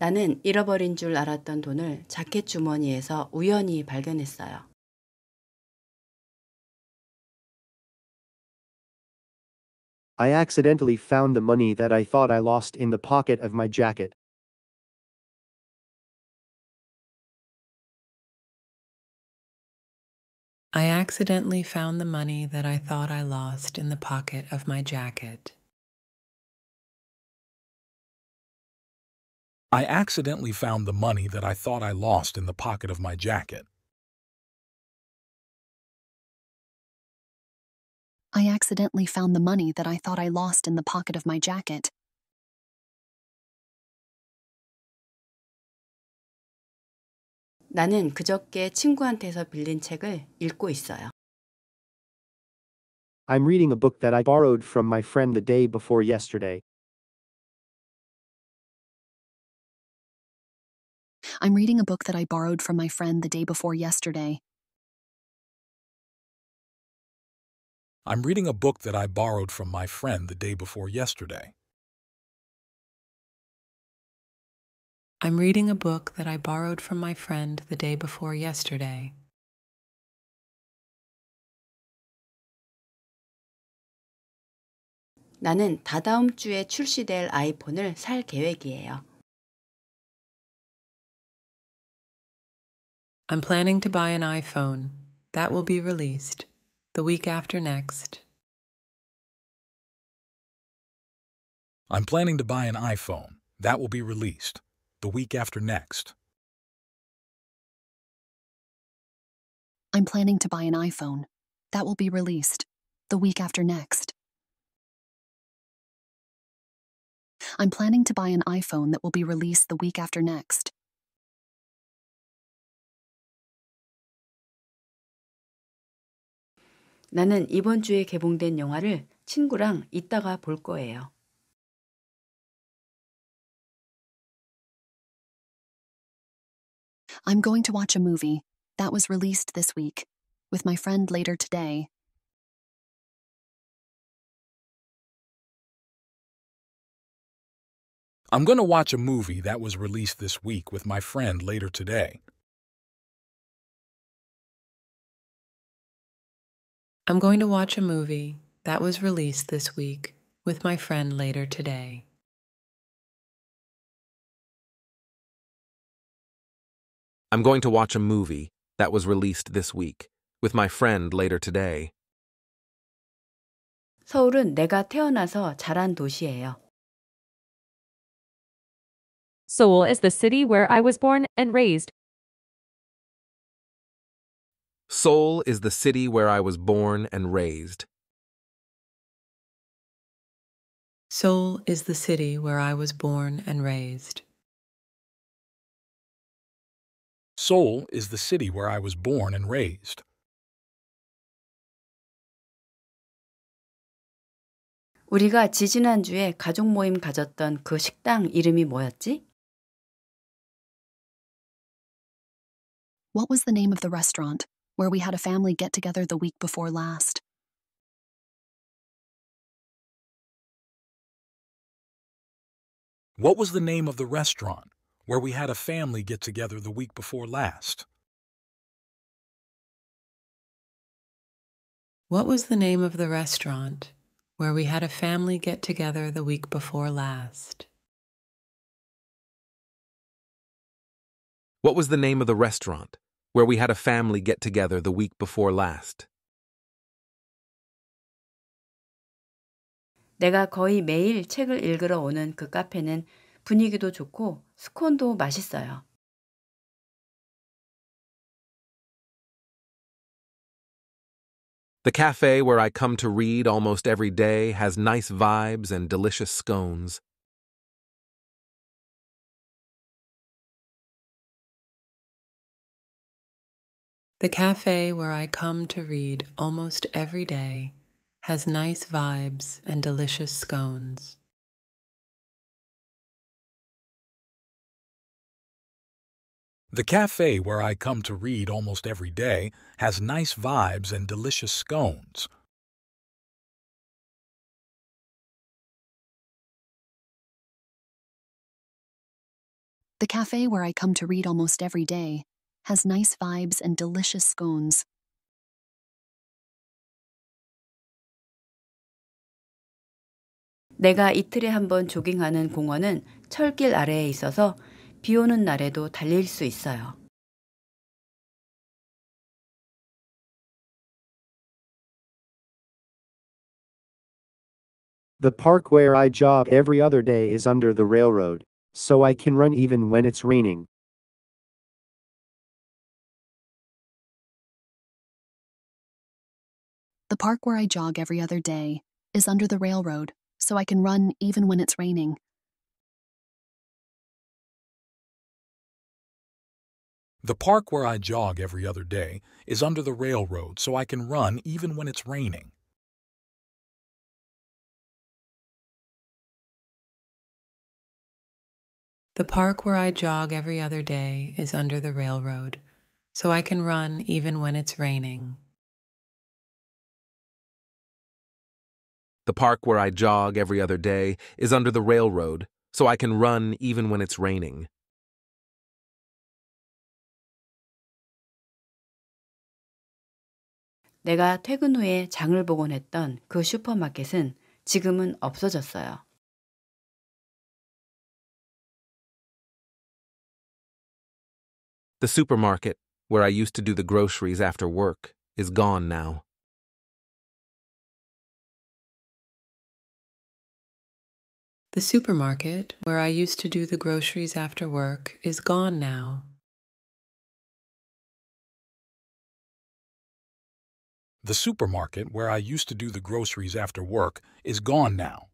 나는 잃어버린 줄 알았던 돈을 자켓 주머니에서 우연히 발견했어요. I accidentally found the money that I thought I lost in the pocket of my jacket. I accidentally found the money that I thought I lost in the pocket of my jacket. I accidentally found the money that I thought I lost in the pocket of my jacket. I accidentally found the money that I thought I lost in the pocket of my jacket. 나는 그저께 친구한테서 빌린 책을 읽고 있어요. I'm reading a book that I borrowed from my friend the day before yesterday. I'm reading a book that I borrowed from my friend the day before yesterday. I'm reading a book that I borrowed from my friend the day before yesterday. I'm reading a book that I borrowed from my friend the day before yesterday. 나는 다다음 주에 출시될 아이폰을 살 계획이에요. I'm planning to buy an iPhone. That will be released the week after next. I'm planning to buy an iPhone. That will be released the week after next. I'm planning to buy an iPhone. That will be released the week after next. I'm planning to buy an iPhone that will be released the week after next. 나는 이번 주에 개봉된 영화를 친구랑 이따가 볼 거예요. I'm going to watch a movie that was released this week with my friend later today. I'm going to watch a movie that was released this week with my friend later today. I'm going to watch a movie that was released this week with my friend later today. I'm going to watch a movie that was released this week with my friend later today. 서울은 내가 태어나서 자란 도시예요. Seoul is the city where I was born and raised. Seoul is the city where I was born and raised. Seoul is the city where I was born and raised. Seoul is the city where I was born and raised. 우리가 지지난주에 가족 모임 가졌던 그 식당 이름이 뭐였지? What was the name of the restaurant Where we had a family get together the week before last? What was the name of the restaurant where we had a family get together the week before last? What was the name of the restaurant where we had a family get together the week before last? What was the name of the restaurant where we had a family get together the week before last? 내가 거의 매일 책을 읽으러 오는 그 카페는 분위기도 좋고 스콘도 맛있어요. The cafe where I come to read almost every day has nice vibes and delicious scones. The cafe where I come to read almost every day has nice vibes and delicious scones. The cafe where I come to read almost every day has nice vibes and delicious scones. The cafe where I come to read almost every day has nice vibes and delicious scones. 내가 이틀에 한 번 조깅하는 공원은 철길 아래에 있어서 비 오는 날에도 달릴 수 있어요. The park where I jog every other day is under the railroad, so I can run even when it's raining. Park where I jog every other day is under the railroad, so I can run even when it's raining. The park where I jog every other day is under the railroad, so I can run even when it's raining. The park where I jog every other day is under the railroad, so I can run even when it's raining. The park where I jog every other day is under the railroad, so I can run even when it's raining. 내가 퇴근 후에 장을 보곤 했던 그 슈퍼마켓은 지금은 없어졌어요. The supermarket, where I used to do the groceries after work, is gone now. The supermarket, where I used to do the groceries after work, is gone now. The supermarket where I used to do the groceries after work is gone now.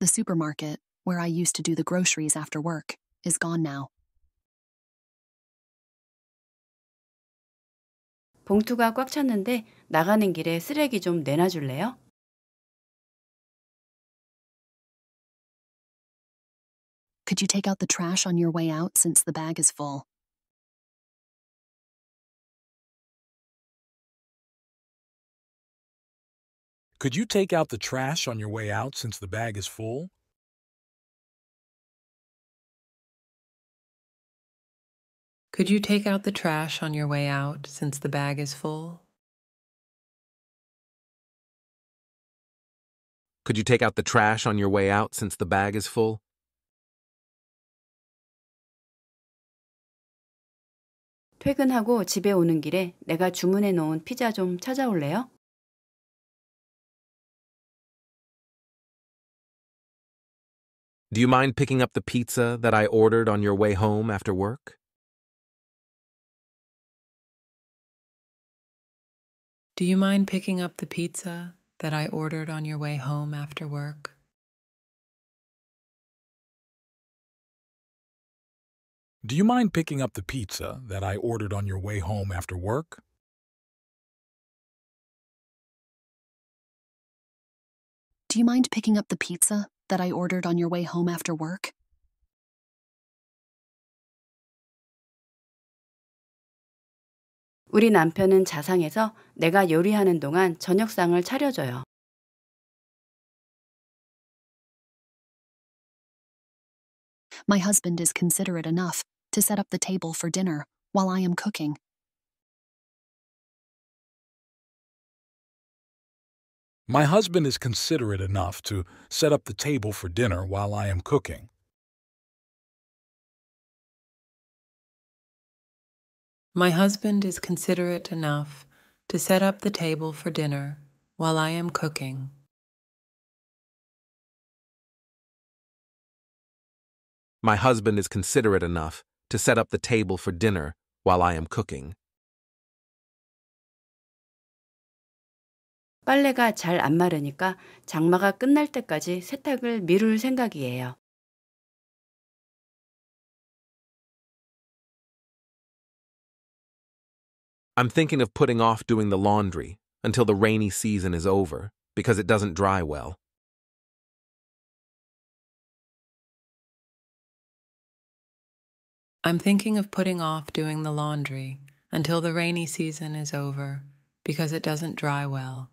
The supermarket, where I used to do the groceries after work, is gone now. 봉투가 꽉 찼는데 나가는 길에 쓰레기 좀 내놔줄래요? Could you take out the trash on your way out since the bag is full? Could you take out the trash on your way out since the bag is full? Could you take out the trash on your way out since the bag is full? Could you take out the trash on your way out since the bag is full? 퇴근하고 집에 오는 길에 내가 주문해 놓은 피자 좀 찾아올래요? Do you mind picking up the pizza that I ordered on your way home after work? Do you mind picking up the pizza that I ordered on your way home after work? Do you mind picking up the pizza that I ordered on your way home after work? Do you mind picking up the pizza that I ordered on your way home after work? 우리 남편은 자상해서 내가 요리하는 동안 저녁상을 차려줘요. My husband is considerate enough to set up the table for dinner while I am cooking. My husband is considerate enough to set up the table for dinner while I am cooking. My husband is considerate enough to set up the table for dinner while I am cooking. My husband is considerate enough to set up the table for dinner while I am cooking. 빨래가 잘 안 마르니까 장마가 끝날 때까지 세탁을 미룰 생각이에요. I'm thinking of putting off doing the laundry until the rainy season is over because it doesn't dry well. I'm thinking of putting off doing the laundry until the rainy season is over because it doesn't dry well.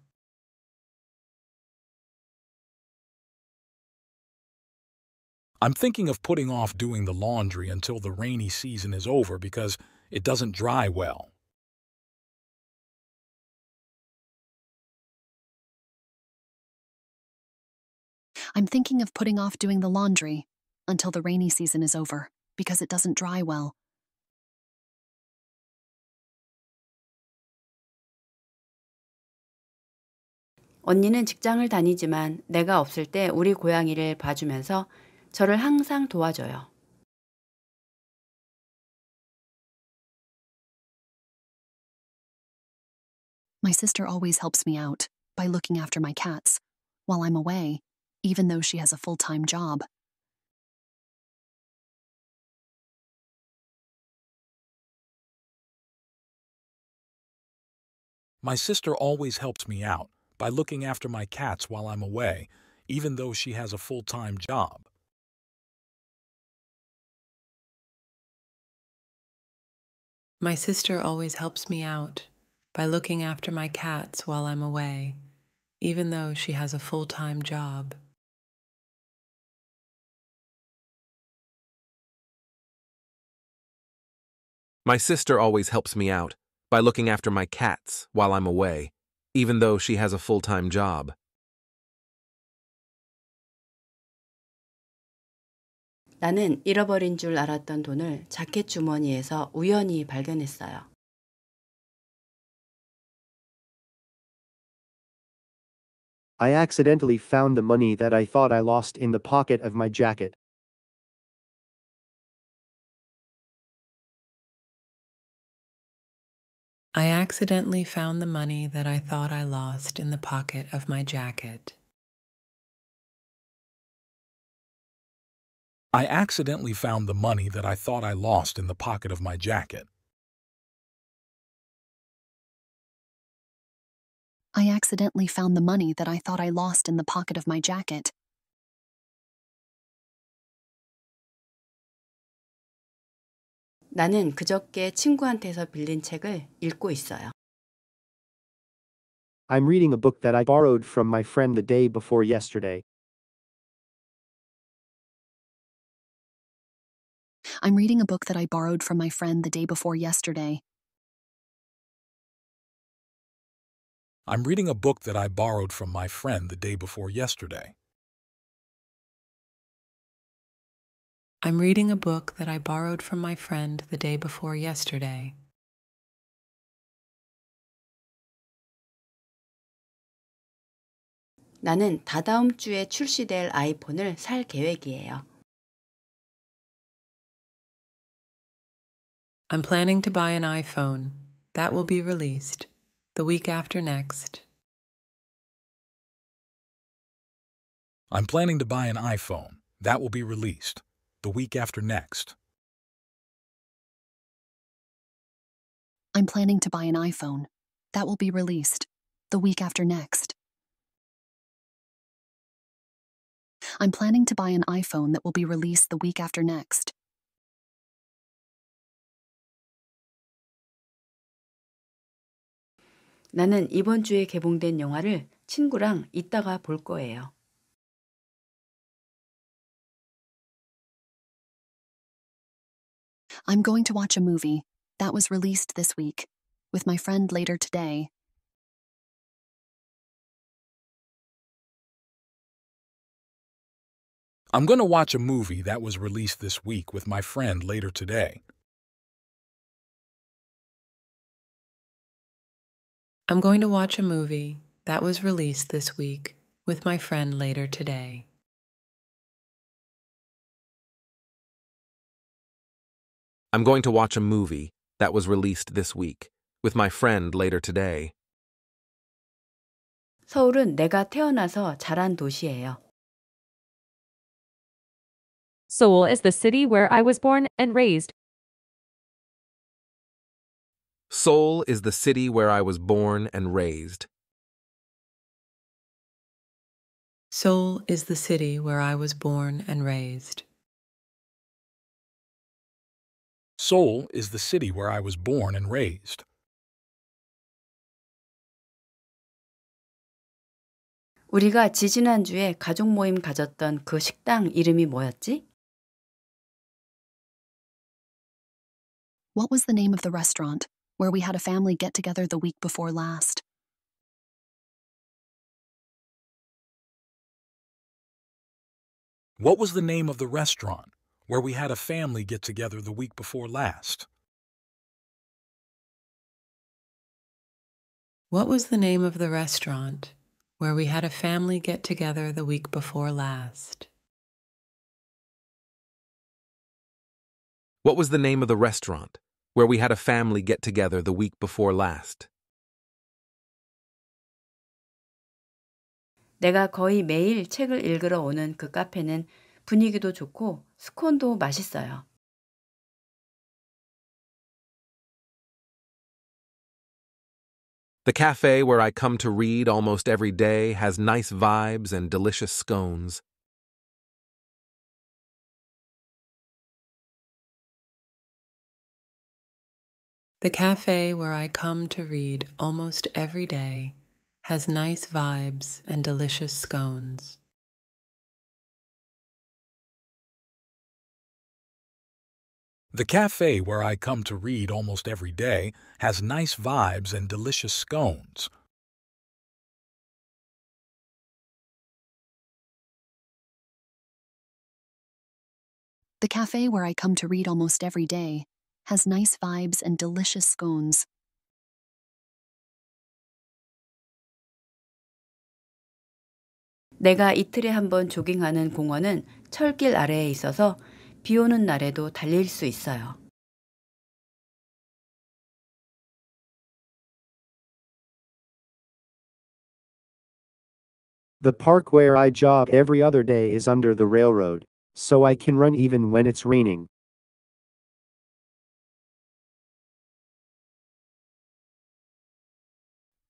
I'm thinking of putting off doing the laundry until the rainy season is over because it doesn't dry well. I'm thinking of putting off doing the laundry until the rainy season is over because it doesn't dry well. 언니는 직장을 다니지만 내가 없을 때 우리 고양이를 봐주면서 저를 항상 도와줘요. My sister always helps me out by looking after my cats while I'm away, even though she has a full time job. My sister always helps me out by looking after my cats while I'm away, even though she has a full time job. My sister always helps me out by looking after my cats while I'm away, even though she has a full time job. My sister always helps me out by looking after my cats while I'm away, even though she has a full time job. 나는 잃어버린 줄 알았던 돈을 자켓 주머니에서 우연히 발견했어요. I accidentally found the money that I thought I lost in the pocket of my jacket. I accidentally found the money that I thought I lost in the pocket of my jacket. I accidentally found the money that I thought I lost in the pocket of my jacket. I accidentally found the money that I thought I lost in the pocket of my jacket. 나는 그저께 친구한테서 빌린 책을 읽고 있어요. I'm reading a book that I borrowed from my friend the day before yesterday. I'm reading a book that I borrowed from my friend the day before yesterday. I'm reading a book that I borrowed from my friend the day before yesterday. I'm reading a book that I borrowed from my friend the day before yesterday. 나는 다다음 주에 출시될 아이폰을 살 계획이에요. I'm planning to buy an iPhone. That will be released the week after next. I'm planning to buy an iPhone. That will be released the week after next. I'm planning to buy an iPhone. That will be released the week after next. I'm planning to buy an iPhone that will be released the week after next. 나는 이번 주에 개봉된 영화를 친구랑 이따가 볼 거예요. I'm going to watch a movie that was released this week with my friend later today. I'm going to watch a movie that was released this week with my friend later today. I'm going to watch a movie that was released this week with my friend later today. I'm going to watch a movie that was released this week with my friend later today. 서울은 내가 태어나서 자란 도시예요. Seoul is the city where I was born and raised. Seoul is the city where I was born and raised. Seoul is the city where I was born and raised. Seoul is the city where I was born and raised. 우리가 지지난주에 가족 모임 가졌던 그 식당 이름이 뭐였지? What was the name of the restaurant where we had a family get together the week before last? What was the name of the restaurant where we had a family get together the week before last? What was the name of the restaurant where we had a family get together the week before last? What was the name of the restaurant where we had a family get together the week before last? 내가 거의 매일 책을 읽으러 오는 그 카페는 분위기도 좋고 스콘도 맛있어요. The cafe where I come to read almost every day has nice vibes and delicious scones. The cafe where I come to read almost every day has nice vibes and delicious scones. The cafe where I come to read almost every day has nice vibes and delicious scones. The cafe where I come to read almost every day has nice vibes and delicious scones. 내가 이틀에 한 번 조깅하는 공원은 철길 아래에 있어서 비 오는 날에도 달릴 수 있어요. The park where I jog every other day is under the railroad, so I can run even when it's raining.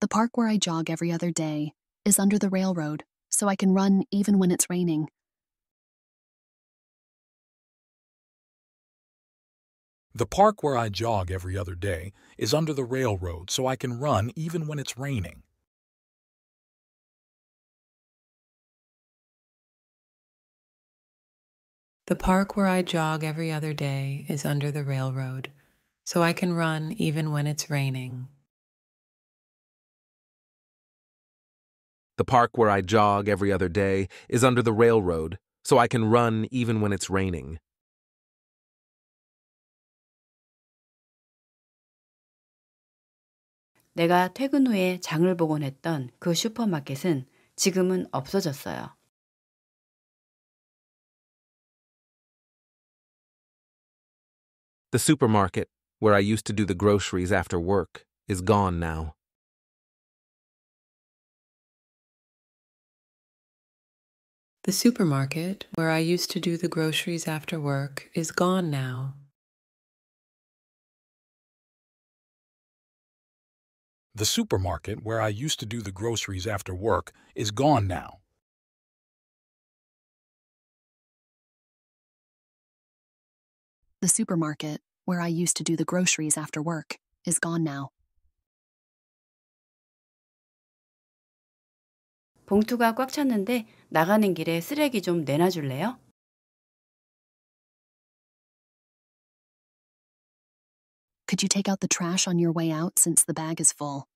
The park where I jog every other day is under the railroad, so I can run even when it's raining. The park where I jog every other day is under the railroad, so I can run even when it's raining. The park where I jog every other day is under the railroad, so I can run even when it's raining. The park where I jog every other day is under the railroad, so I can run even when it's raining. 내가 퇴근 후에 장을 보곤 했던 그 슈퍼마켓은 지금은 없어졌어요. The supermarket, where I used to do the groceries after work, is gone now. The supermarket, where I used to do the groceries after work, is gone now. The supermarket where I used to do the groceries after work is gone now. The supermarket, where I used to do the groceries after work, is gone now. 봉투가 꽉 찼는데 나가는 길에 쓰레기 좀 내놔줄래요? Could you take out the trash on your way out since the bag is full?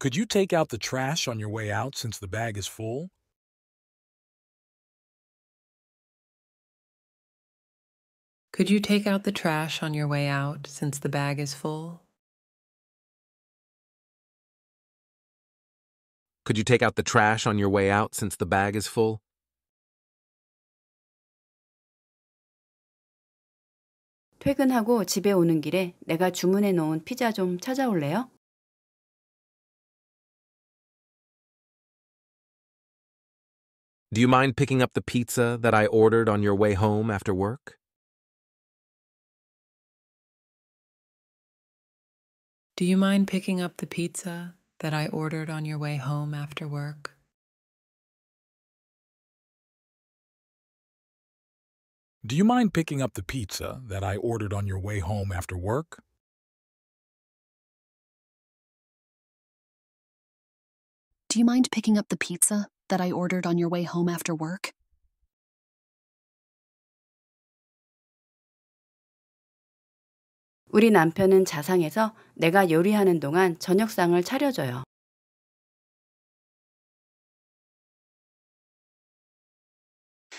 Could you take out the trash on your way out since the bag is full? Could you take out the trash on your way out since the bag is full? Could you take out the trash on your way out since the bag is full? 퇴근하고 집에 오는 길에 내가 주문해 놓은 피자 좀 찾아올래요? Do you mind picking up the pizza that I ordered on your way home after work? Do you mind picking up the pizza that I ordered on your way home after work? Do you mind picking up the pizza that I ordered on your way home after work? Do you mind picking up the pizza that I ordered on your way home after work?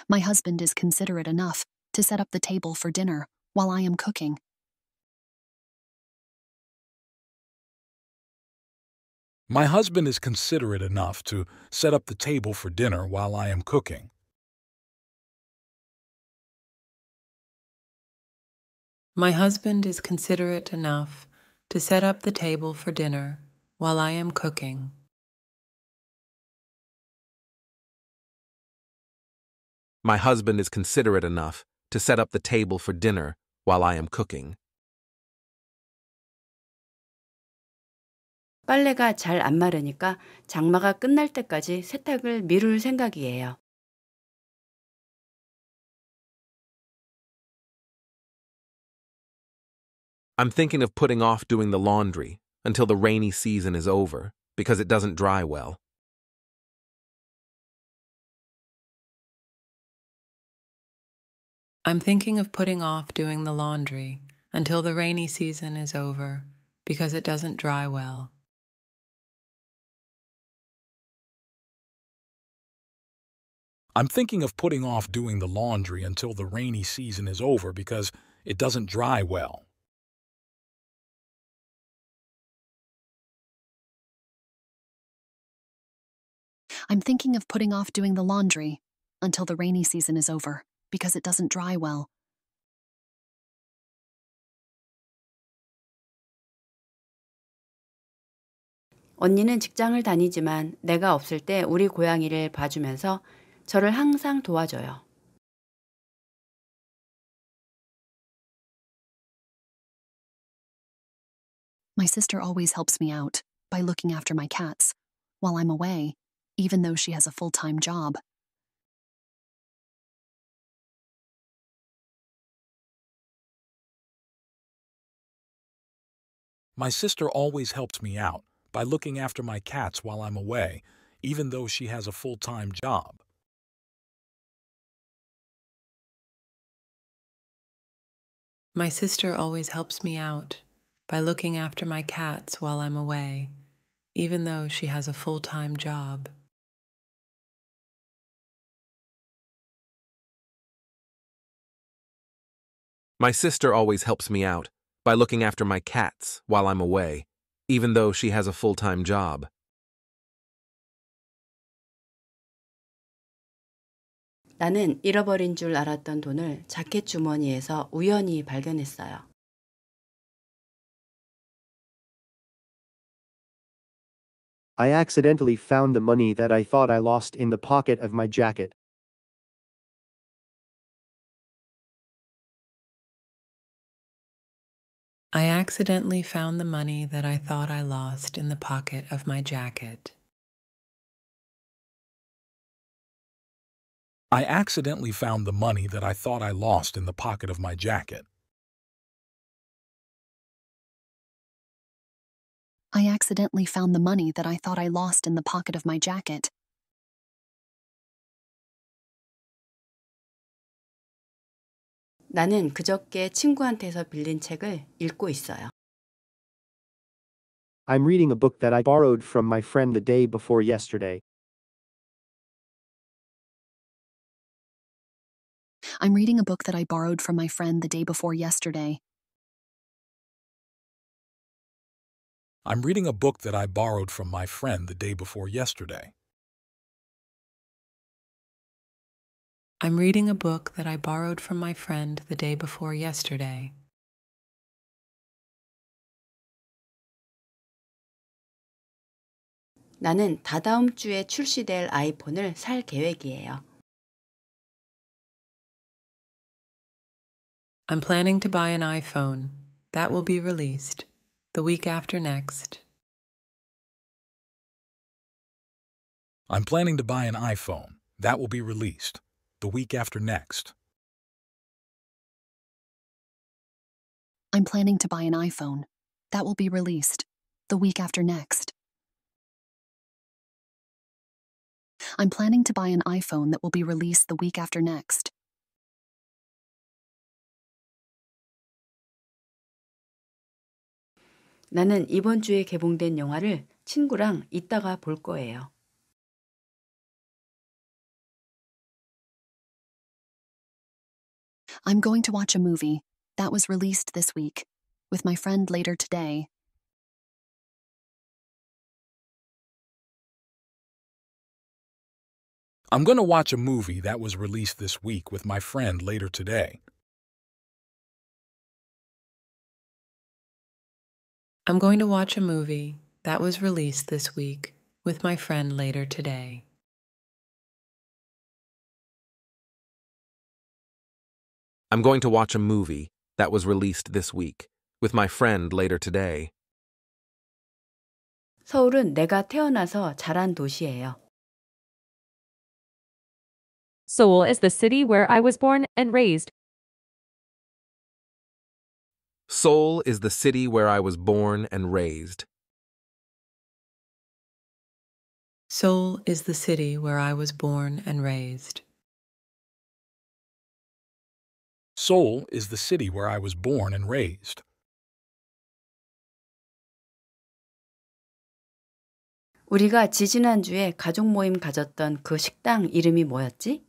My husband is considerate enough to set up the table for dinner while I am cooking. My husband is considerate enough to set up the table for dinner while I am cooking. My husband is considerate enough to set up the table for dinner while I am cooking. My husband is considerate enough to set up the table for dinner while I am cooking. 빨래가 잘 안 마르니까 장마가 끝날 때까지 세탁을 미룰 생각이에요. I'm thinking of putting off doing the laundry until the rainy season is over because it doesn't dry well. I'm thinking of putting off doing the laundry until the rainy season is over because it doesn't dry well. I'm thinking of putting off doing the laundry until the rainy season is over because it doesn't dry well. I'm thinking of putting off doing the laundry until the rainy season is over because it doesn't dry well. 언니는 직장을 다니지만 내가 없을 때 우리 고양이를 봐주면서 저를 항상 도와줘요. My sister always helps me out by looking after my cats while I'm away, even though she has a full time job. My sister always helps me out by looking after my cats while I'm away, even though she has a full time job. My sister always helps me out by looking after my cats while I'm away, even though she has a full time job. My sister always helps me out by looking after my cats while I'm away, even though she has a full time job. 나는 잃어버린 줄 알았던 돈을 자켓 주머니에서 우연히 발견했어요. I accidentally found the money that I thought I lost in the pocket of my jacket. I accidentally found the money that I thought I lost in the pocket of my jacket. I accidentally found the money that I thought I lost in the pocket of my jacket. I accidentally found the money that I thought I lost in the pocket of my jacket. 나는 그저께 친구한테서 빌린 책을 읽고 있어요. I'm reading a book that I borrowed from my friend the day before yesterday. I'm reading a book that I borrowed from my friend the day before yesterday. I'm reading a book that I borrowed from my friend the day before yesterday. I'm reading a book that I borrowed from my friend the day before yesterday. 나는 다다음 주에 출시될 아이폰을 살 계획이에요. I'm planning to buy an iPhone. That will be released the week after next. I'm planning to buy an iPhone. That will be released the week after next. I'm planning to buy an iPhone. That will be released the week after next. I'm planning to buy an iPhone that will be released the week after next. 나는 이번 주에 개봉된 영화를 친구랑 이따가 볼 거예요. I'm going to watch a movie that was released this week with my friend later today. I'm going to watch a movie that was released this week with my friend later today. I'm going to watch a movie that was released this week with my friend later today. I'm going to watch a movie that was released this week with my friend later today. 서울은 내가 태어나서 자란 도시예요. Seoul is the city where I was born and raised. Seoul is the city where I was born and raised. Seoul is the city where I was born and raised. Seoul is the city where I was born and raised. 우리가 지지난주에 가족 모임 가졌던 그 식당 이름이 뭐였지?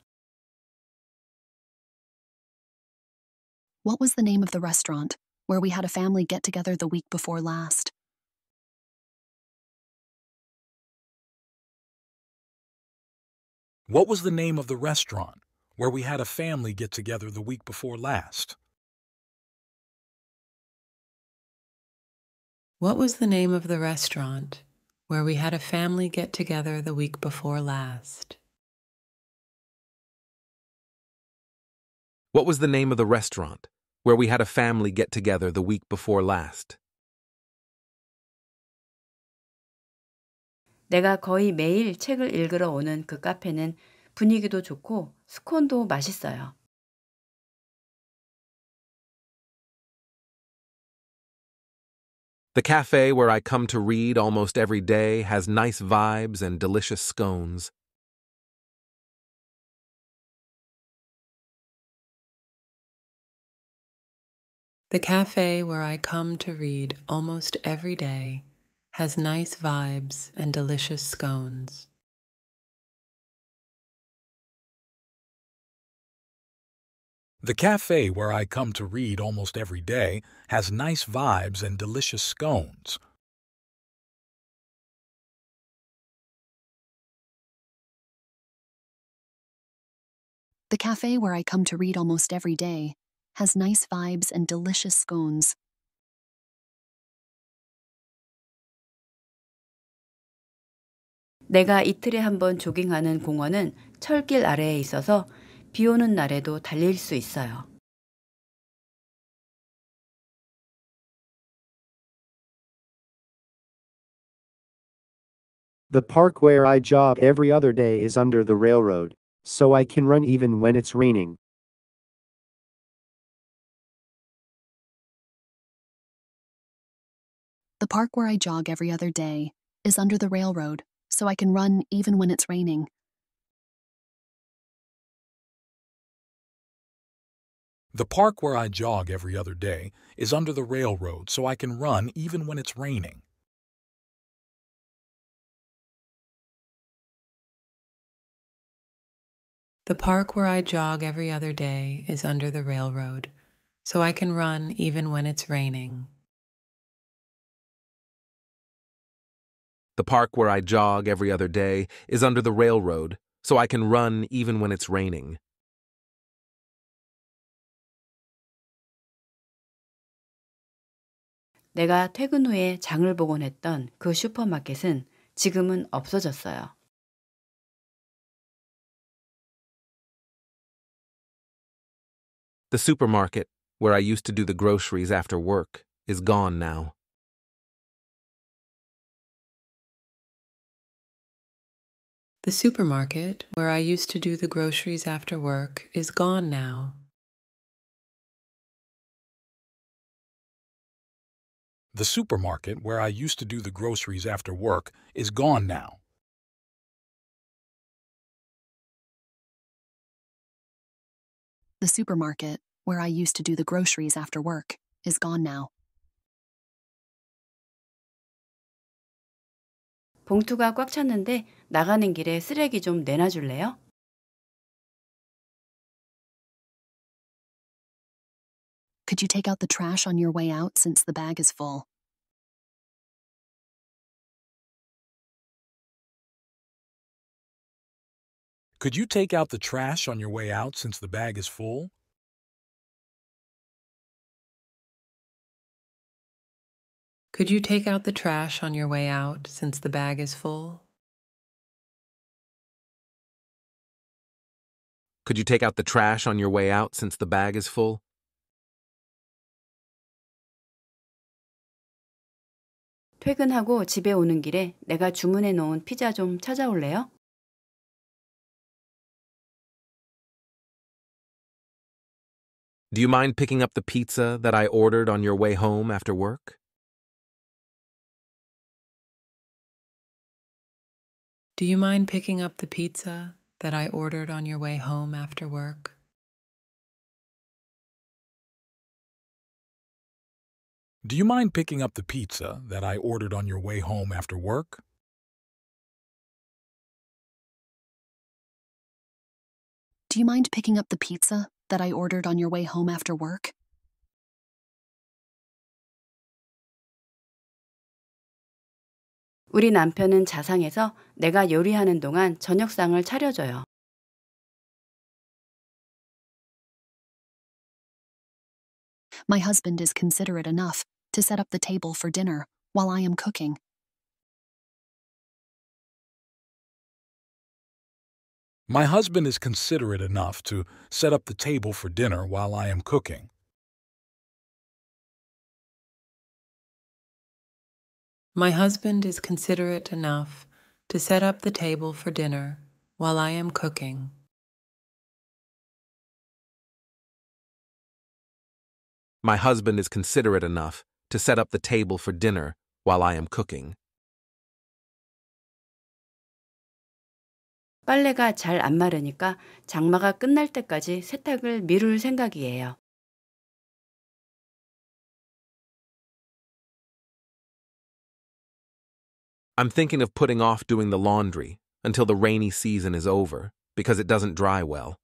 What was the name of the restaurant where we had a family get together the week before last? What was the name of the restaurant where we had a family get together the week before last? What was the name of the restaurant where we had a family get together the week before last? What was the name of the restaurant where we had a family get together the week before last? 내가 거의 매일 책을 읽으러 오는 그 카페는 분위기도 좋고 스콘도 맛있어요. The cafe where I come to read almost every day has nice vibes and delicious scones. The cafe where I come to read almost every day has nice vibes and delicious scones. The cafe where I come to read almost every day has nice vibes and delicious scones. The cafe where I come to read almost every day has nice vibes and delicious scones. 내가 이틀에 한 번 조깅하는 공원은 철길 아래에 있어서 비 오는 날에도 달릴 수 있어요. The park where I jog every other day is under the railroad, so I can run even when it's raining. The park where I jog every other day is under the railroad, so I can run even when it's raining. The park where I jog every other day is under the railroad, so I can run even when it's raining. The park where I jog every other day is under the railroad, so I can run even when it's raining. The park where I jog every other day is under the railroad, so I can run even when it's raining. 내가 퇴근 후에 장을 보곤 했던 그 슈퍼마켓은 지금은 없어졌어요. The supermarket, where I used to do the groceries after work, is gone now. The supermarket, where I used to do the groceries after work, is gone now. The supermarket where I used to do the groceries after work is gone now. The supermarket where I used to do the groceries after work is gone now. 봉투가 꽉 찼는데 나가는 길에 쓰레기 좀 내놔 줄래요? Could you take out the trash on your way out since the bag is full? Could you take out the trash on your way out since the bag is full? Could you take out the trash on your way out since the bag is full? Could you take out the trash on your way out since the bag is full? 퇴근하고 집에 오는 길에 내가 주문해 놓은 피자 좀 찾아올래요? Do you mind picking up the pizza that I ordered on your way home after work? Do you mind picking up the pizza that I ordered on your way home after work? Do you mind picking up the pizza that I ordered on your way home after work? Do you mind picking up the pizza that I ordered on your way home after work? 우리 남편은 자상해서 내가 요리하는 동안 저녁상을 차려줘요. My husband is considerate enough to set up the table for dinner while I am cooking. My husband is considerate enough to set up the table for dinner while I am cooking. My husband is considerate enough to set up the table for dinner while I am cooking. My husband is considerate enough to set up the table for dinner while I am cooking. 빨래가 잘 안 마르니까 장마가 끝날 때까지 세탁을 미룰 생각이에요. I'm thinking of putting off doing the laundry until the rainy season is over because it doesn't dry well.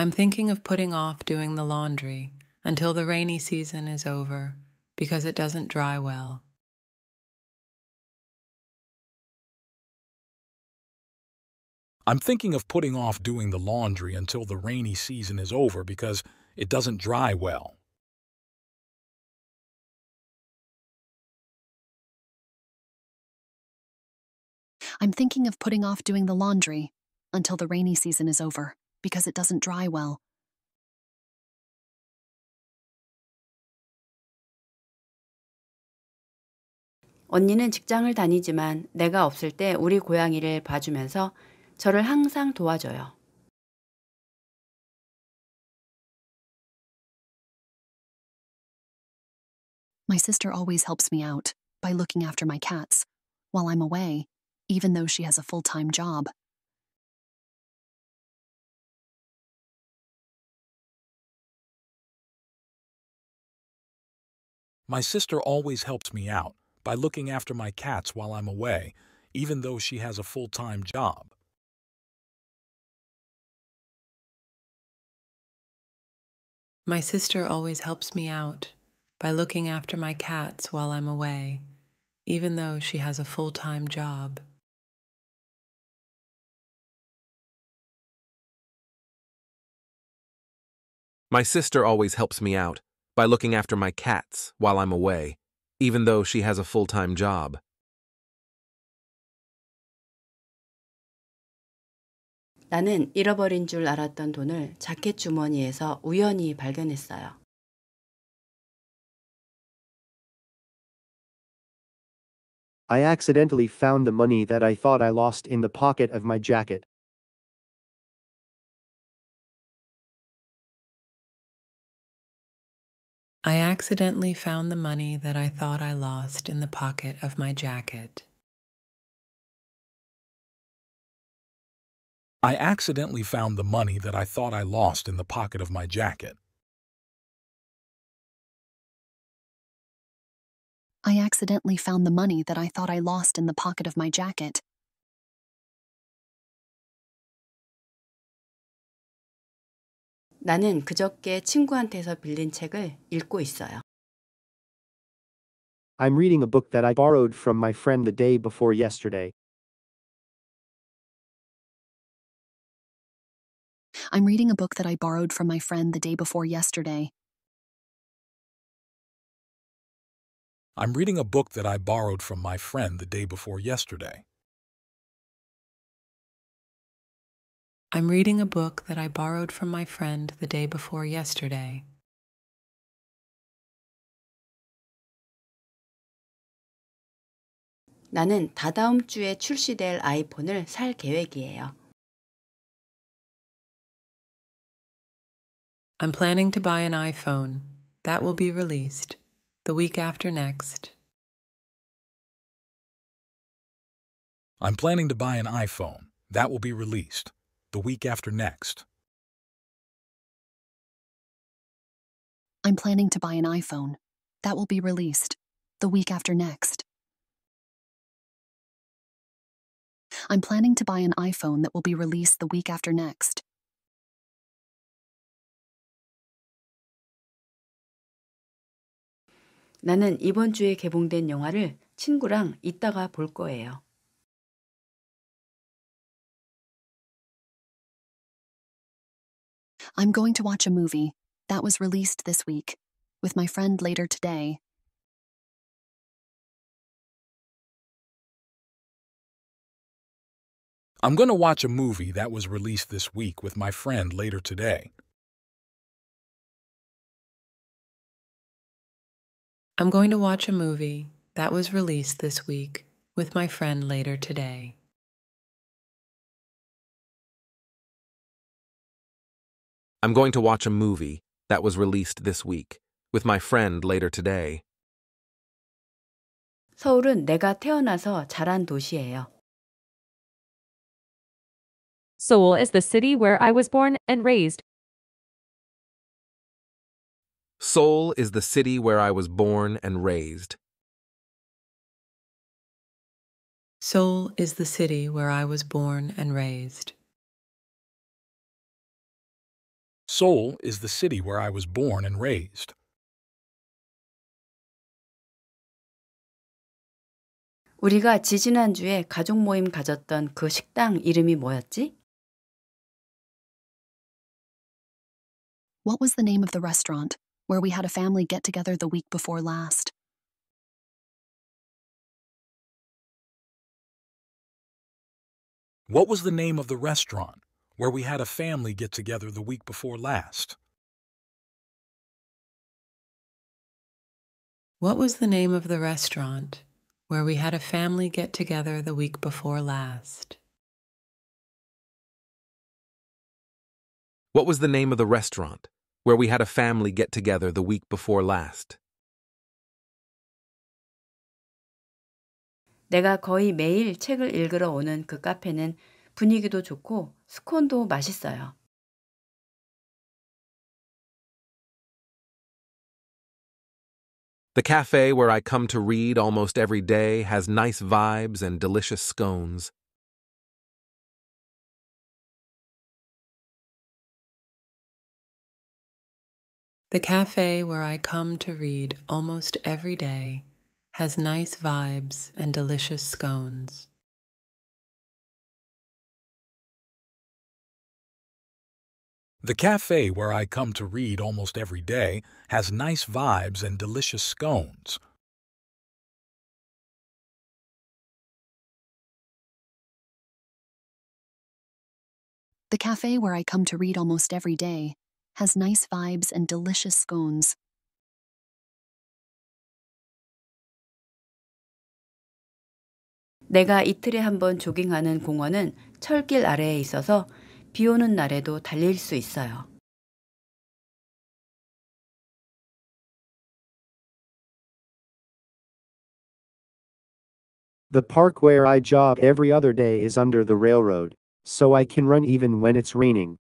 I'm thinking of putting off doing the laundry until the rainy season is over because it doesn't dry well. I'm thinking of putting off doing the laundry until the rainy season is over because it doesn't dry well. I'm thinking of putting off doing the laundry until the rainy season is over because it doesn't dry well. 언니는 직장을 다니지만 내가 없을 때 우리 고양이를 봐주면서 저를 항상 도와줘요. My sister always helps me out by looking after my cats while I'm away, even though she has a full time job. My sister always helps me out by looking after my cats while I'm away, even though she has a full time job. My sister always helps me out by looking after my cats while I'm away, even though she has a full time job. My sister always helps me out by looking after my cats while I'm away, even though she has a full time job. 나는 잃어버린 줄 알았던 돈을 자켓 주머니에서 우연히 발견했어요. I accidentally found the money that I thought I lost in the pocket of my jacket. I accidentally found the money that I thought I lost in the pocket of my jacket. I accidentally found the money that I thought I lost in the pocket of my jacket. I accidentally found the money that I thought I lost in the pocket of my jacket. 나는 그저께 친구한테서 빌린 책을 읽고 있어요. I'm reading a book that I borrowed from my friend the day before yesterday. I'm reading a book that I borrowed from my friend the day before yesterday. I'm reading a book that I borrowed from my friend the day before yesterday. I'm reading a book that I borrowed from my friend the day before yesterday. 나는 다다음 주에 출시될 아이폰을 살 계획이에요. I'm planning to buy an iPhone. That will be released the week after next. I'm planning to buy an iPhone. That will be released the week after next. I'm planning to buy an iPhone. That will be released the week after next. I'm planning to buy an iPhone that will be released the week after next. 나는 이번 주에 개봉된 영화를 친구랑 이따가 볼 거예요. I'm going to watch a movie that was released this week with my friend later today. I'm going to watch a movie that was released this week with my friend later today. I'm going to watch a movie that was released this week with my friend later today. I'm going to watch a movie that was released this week with my friend later today. 서울은 내가 태어나서 자란 도시예요. Seoul is the city where I was born and raised. Seoul is the city where I was born and raised. Seoul is the city where I was born and raised. Seoul is the city where I was born and raised. 우리가 지지난주에 가족 모임 가졌던 그 식당 이름이 뭐였지? What was the name of the restaurant where we had a family get together the week before last? What was the name of the restaurant where we had a family get together the week before last? What was the name of the restaurant where we had a family get together the week before last? What was the name of the restaurant where we had a family get together the week before last? 내가 거의 매일 책을 읽으러 오는 그 카페는 분위기도 좋고 스콘도 맛있어요. The cafe where I come to read almost every day has nice vibes and delicious scones. The cafe where I come to read almost every day has nice vibes and delicious scones. The cafe where I come to read almost every day has nice vibes and delicious scones. The cafe where I come to read almost every day has nice vibes and delicious scones. 내가 이틀에 한 번 조깅하는 공원은 철길 아래에 있어서 비 오는 날에도 달릴 수 있어요. The park where I jog every other day is under the railroad, so I can run even when it's raining.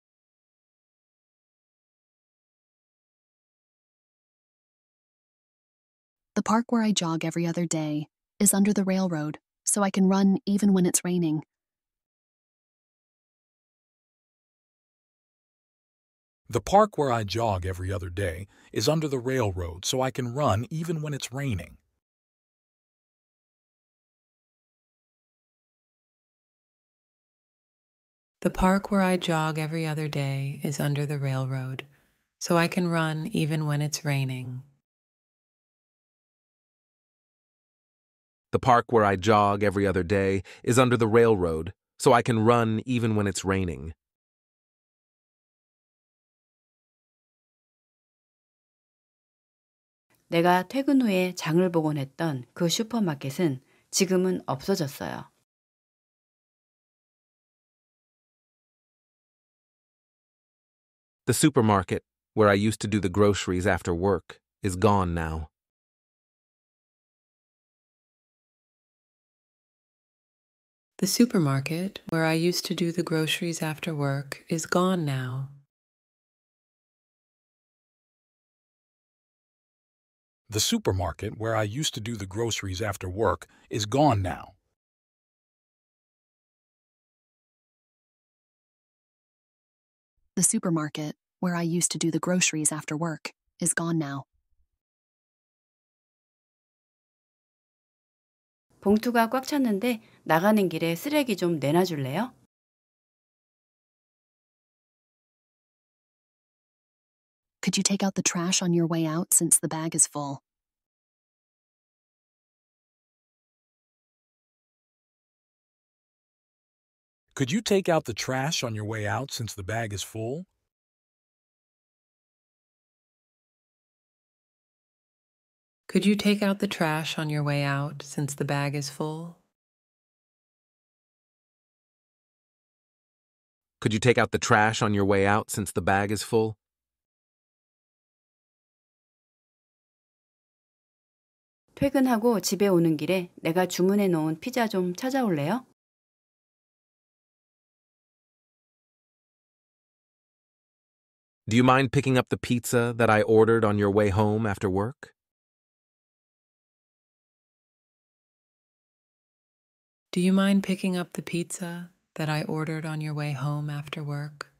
The park where I jog every other day is under the railroad, so I can run even when it's raining. The park where I jog every other day is under the railroad, so I can run even when it's raining. The park where I jog every other day is under the railroad, so I can run even when it's raining. The park where I jog every other day is under the railroad, so I can run even when it's raining. 내가 퇴근 후에 장을 보곤 했던 그 슈퍼마켓은 지금은 없어졌어요. The supermarket, where I used to do the groceries after work, is gone now. The supermarket, where I used to do the groceries after work, is gone now. The supermarket where I used to do the groceries after work is gone now. The supermarket, where I used to do the groceries after work, is gone now. 봉투가 꽉 찼는데 나가는 길에 쓰레기 좀 내놔줄래요? Could you take out the trash on your way out since the bag is full? Could you take out the trash on your way out since the bag is full? Could you take out the trash on your way out since the bag is full? Could you take out the trash on your way out since the bag is full? 퇴근하고 집에 오는 길에 내가 주문해 놓은 피자 좀 찾아올래요? Do you mind picking up the pizza that I ordered on your way home after work? Do you mind picking up the pizza that I ordered on your way home after work?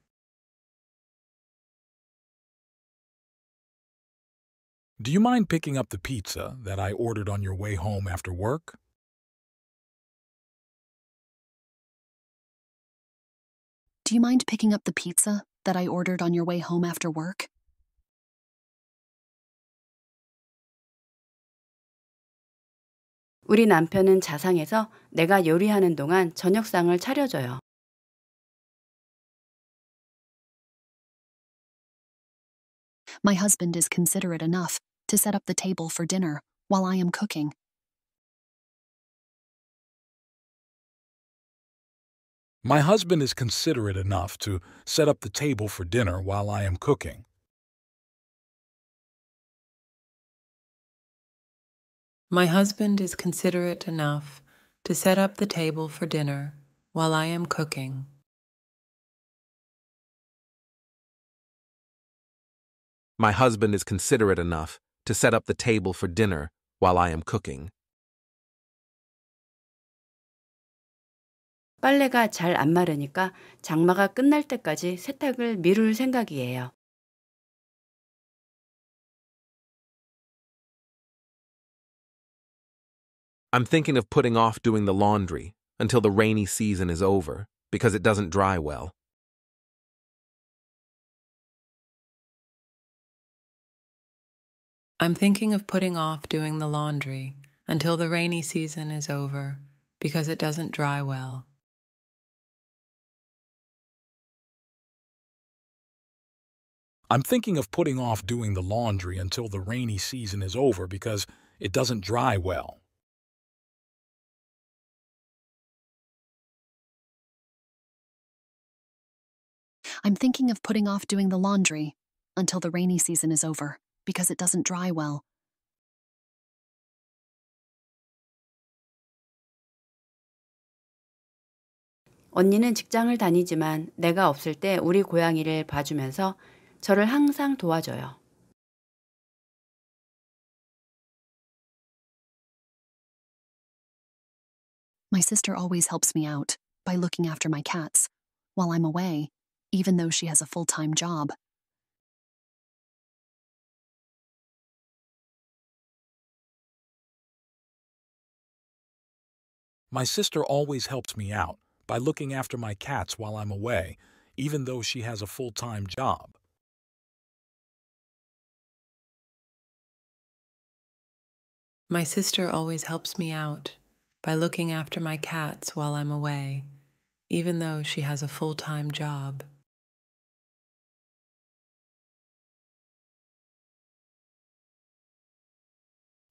Do you mind picking up the pizza that I ordered on your way home after work? Do you mind picking up the pizza that I ordered on your way home after work? 우리 남편은 자상해서 내가 요리하는 동안 저녁상을 차려줘요. My husband is considerate enough to set up the table for dinner while I am cooking. My husband is considerate enough to set up the table for dinner while I am cooking. My husband is considerate enough to set up the table for dinner while I am cooking. My husband is considerate enough to set up the table for dinner while I am cooking. 빨래가 잘 안 마르니까 장마가 끝날 때까지 세탁을 미룰 생각이에요. I'm thinking of putting off doing the laundry until the rainy season is over because it doesn't dry well. I'm thinking of putting off doing the laundry until the rainy season is over because it doesn't dry well. I'm thinking of putting off doing the laundry until the rainy season is over because it doesn't dry well. I'm thinking of putting off doing the laundry until the rainy season is over because it doesn't dry well. 언니는 직장을 다니지만 내가 없을 때 우리 고양이를 봐주면서 저를 항상 도와줘요. My sister always helps me out by looking after my cats while I'm away, even though she has a full time job. My sister always helps me out by looking after my cats while I'm away, even though she has a full time job. My sister always helps me out by looking after my cats while I'm away, even though she has a full time job.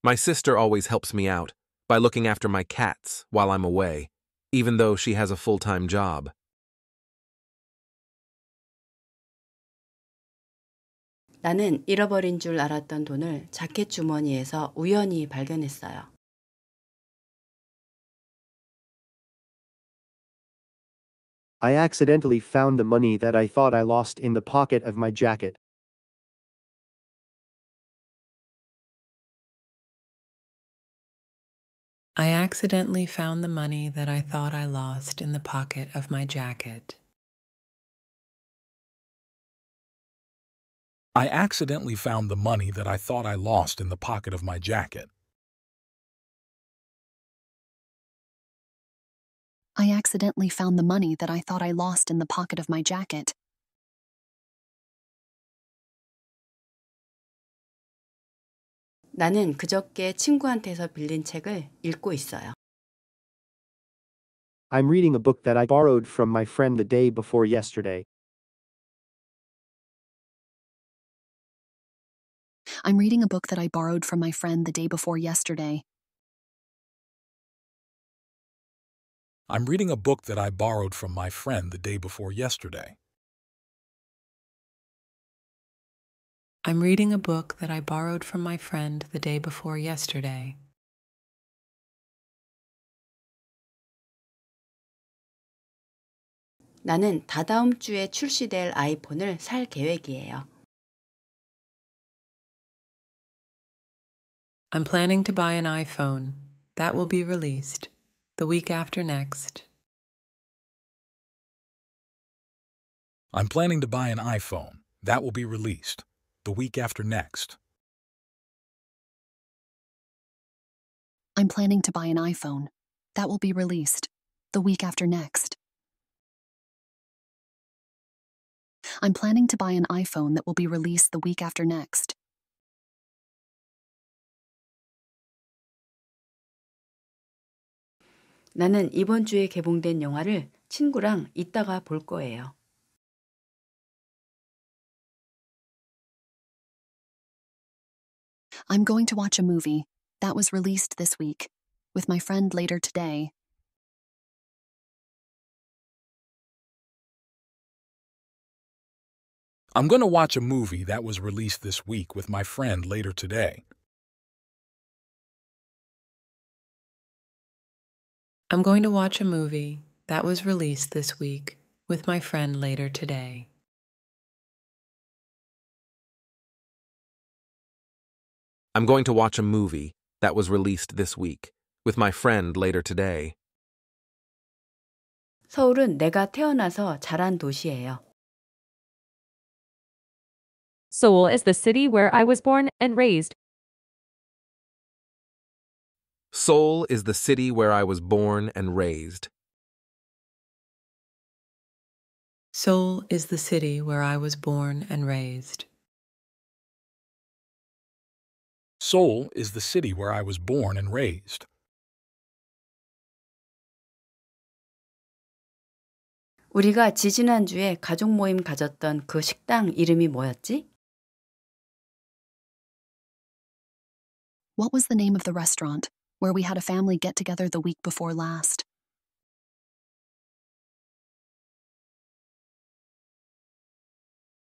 My sister always helps me out by looking after my cats while I'm away, even though she has a full time job. 나는 잃어버린 줄 알았던 돈을 자켓 주머니에서 우연히 발견했어요. I accidentally found the money that I thought I lost in the pocket of my jacket. I accidentally found the money that I thought I lost in the pocket of my jacket. I accidentally found the money that I thought I lost in the pocket of my jacket. I accidentally found the money that I thought I lost in the pocket of my jacket. 나는 그저께 친구한테서 빌린 책을 읽고 있어요. I'm reading a book that I borrowed from my friend the day before yesterday. I'm reading a book that I borrowed from my friend the day before yesterday. I'm reading a book that I borrowed from my friend the day before yesterday. I'm reading a book that I borrowed from my friend the day before yesterday. 나는 다다음 주에 출시될 아이폰을 살 계획이에요. I'm planning to buy an iPhone. That will be released the week after next. I'm planning to buy an iPhone. That will be released the week after next. I'm planning to buy an iPhone. That will be released the week after next. I'm planning to buy an iPhone that will be released the week after next. 나는 이번 주에 개봉된 영화를 친구랑 이따가 볼 거예요. I'm going to watch a movie that was released this week with my friend later today. I'm going to watch a movie that was released this week with my friend later today. I'm going to watch a movie that was released this week with my friend later today. I'm going to watch a movie that was released this week with my friend later today. 서울은 내가 태어나서 자란 도시예요. Seoul is the city where I was born and raised. Seoul is the city where I was born and raised. Seoul is the city where I was born and raised. Seoul is the city where I was born and raised. 우리가 지지난주에 가족 모임 가졌던 그 식당 이름이 뭐였지? What was the name of the restaurant where we had a family get together the week before last?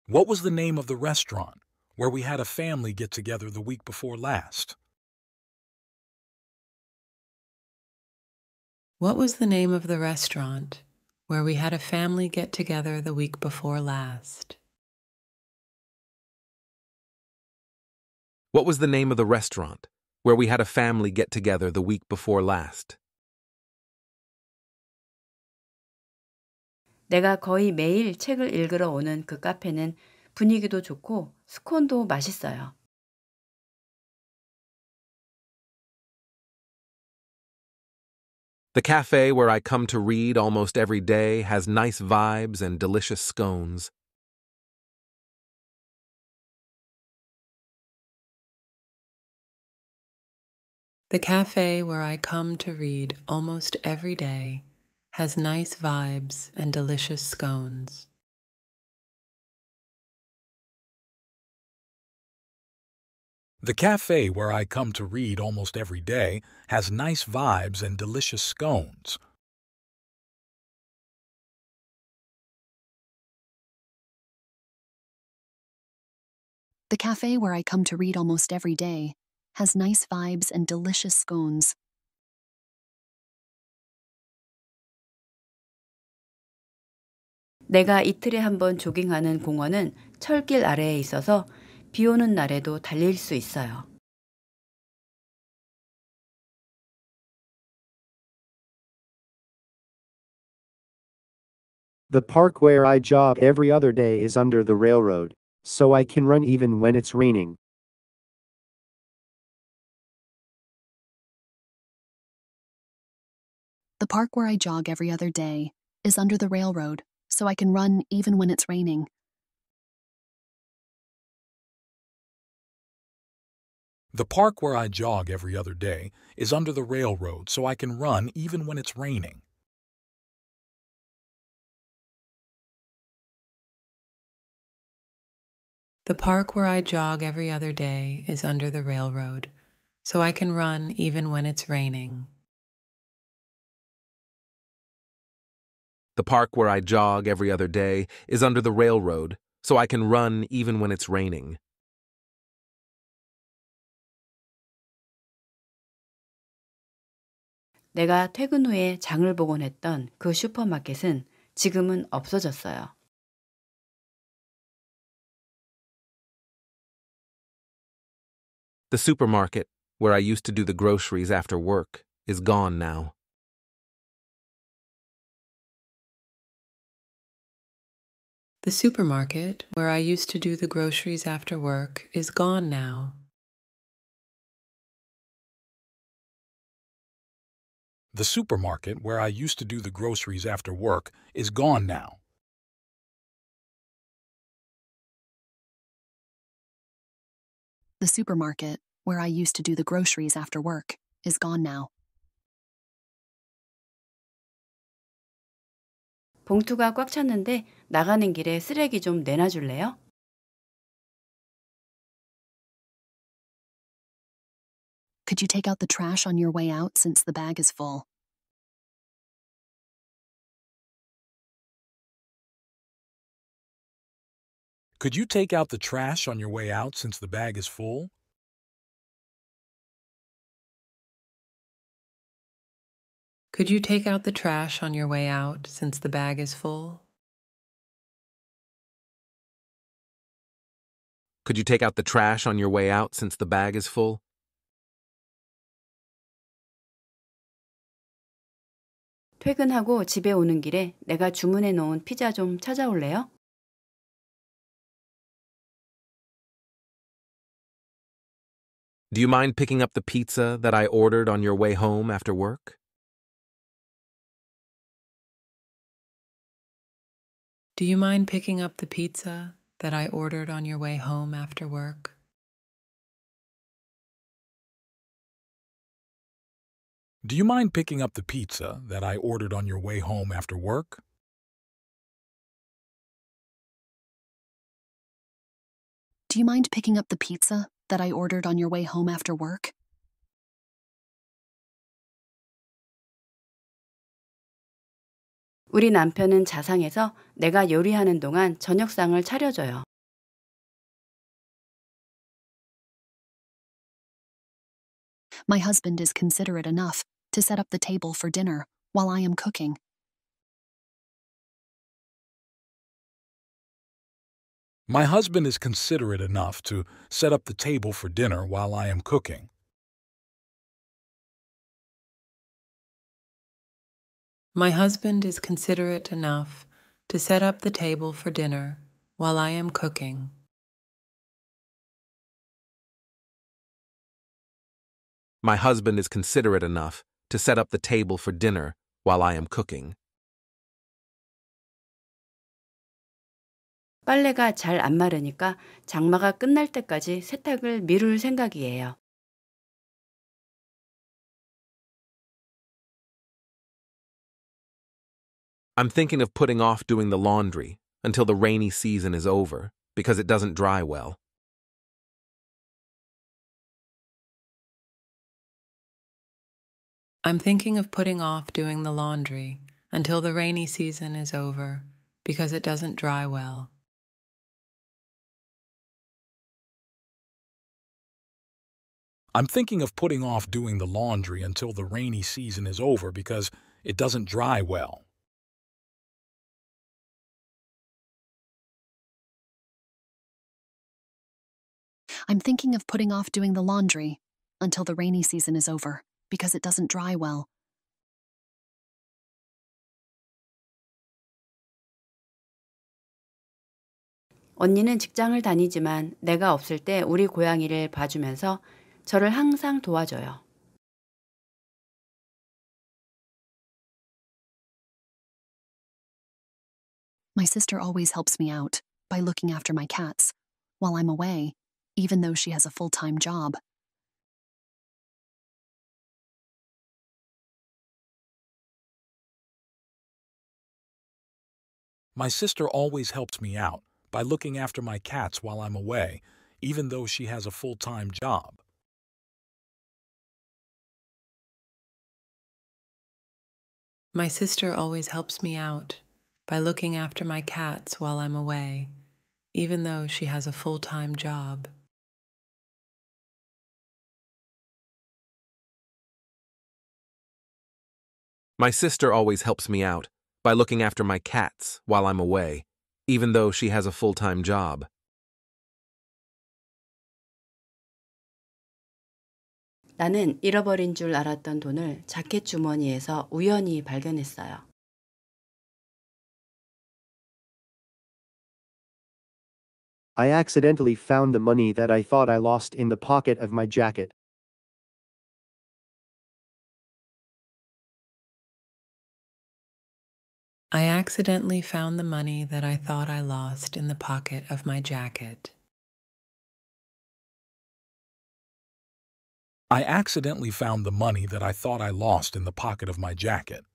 What was the name of the restaurant where we had a family get together the week before last? What was the name of the restaurant where we had a family get together the week before last. What was the name of the restaurant where we had a family get together the week before last? 내가 거의 매일 책을 읽으러 오는 그 카페는 분위기도 좋고 스콘도 맛있어요. The cafe where I come to read almost every day has nice vibes and delicious scones. The cafe where I come to read almost every day has nice vibes and delicious scones. The cafe where I come to read almost every day has nice vibes and delicious scones. The cafe where I come to read almost every day has nice vibes and delicious scones. 내가 이틀에 한 번 조깅하는 공원은 철길 아래에 있어서 비 오는 날에도 달릴 수 있어요. The park where I jog every other day is under the railroad, so I can run even when it's raining. The park where I jog every other day is under the railroad, so I can run even when it's raining. The park where I jog every other day is under the railroad, so I can run even when it's raining. The park where I jog every other day is under the railroad, so I can run even when it's raining. The park where I jog every other day is under the railroad, so I can run even when it's raining. 내가 퇴근 후에 장을 보곤 했던 그 슈퍼마켓은 지금은 없어졌어요. The supermarket, where I used to do the groceries after work, is gone now. The supermarket, where I used to do the groceries after work, is gone now. The supermarket where I used to do the groceries after work is gone now. The supermarket, where I used to do the groceries after work, is gone now. 봉투가 꽉 찼는데 나가는 길에 쓰레기 좀 내놔줄래요? Could you take out the trash on your way out since the bag is full? Could you take out the trash on your way out since the bag is full? Could you take out the trash on your way out since the bag is full? Could you take out the trash on your way out since the bag is full? 퇴근하고 집에 오는 길에 내가 주문해 놓은 피자 좀 찾아올래요? Do you mind picking up the pizza that I ordered on your way home after work? Do you mind picking up the pizza that I ordered on your way home after work? Do you mind picking up the pizza that I ordered on your way home after work? Do you mind picking up the pizza that I ordered on your way home after work? 우리 남편은 자상해서 내가 요리하는 동안 저녁상을 차려줘요. My husband is considerate enough to set up the table for dinner while I am cooking. My husband is considerate enough to set up the table for dinner while I am cooking. My husband is considerate enough to set up the table for dinner while I am cooking. My husband is considerate enough to set up the table for dinner while I am cooking. 빨래가 잘 안 마르니까 장마가 끝날 때까지 세탁을 미룰 생각이에요. I'm thinking of putting off doing the laundry until the rainy season is over because it doesn't dry well. I'm thinking of putting off doing the laundry until the rainy season is over because it doesn't dry well. I'm thinking of putting off doing the laundry until the rainy season is over because it doesn't dry well. I'm thinking of putting off doing the laundry until the rainy season is over because it doesn't dry well. 언니는 직장을 다니지만 내가 없을 때 우리 고양이를 봐주면서 저를 항상 도와줘요. My sister always helps me out by looking after my cats while I'm away, even though she has a full time job. My sister always helps me out by looking after my cats while I'm away, even though she has a full time job. My sister always helps me out by looking after my cats while I'm away, even though she has a full time job. My sister always helps me out by looking after my cats while I'm away, even though she has a full time job. 나는 잃어버린 줄 알았던 돈을 자켓 주머니에서 우연히 발견했어요. I accidentally found the money that I thought I lost in the pocket of my jacket. I accidentally found the money that I thought I lost in the pocket of my jacket. I accidentally found the money that I thought I lost in the pocket of my jacket.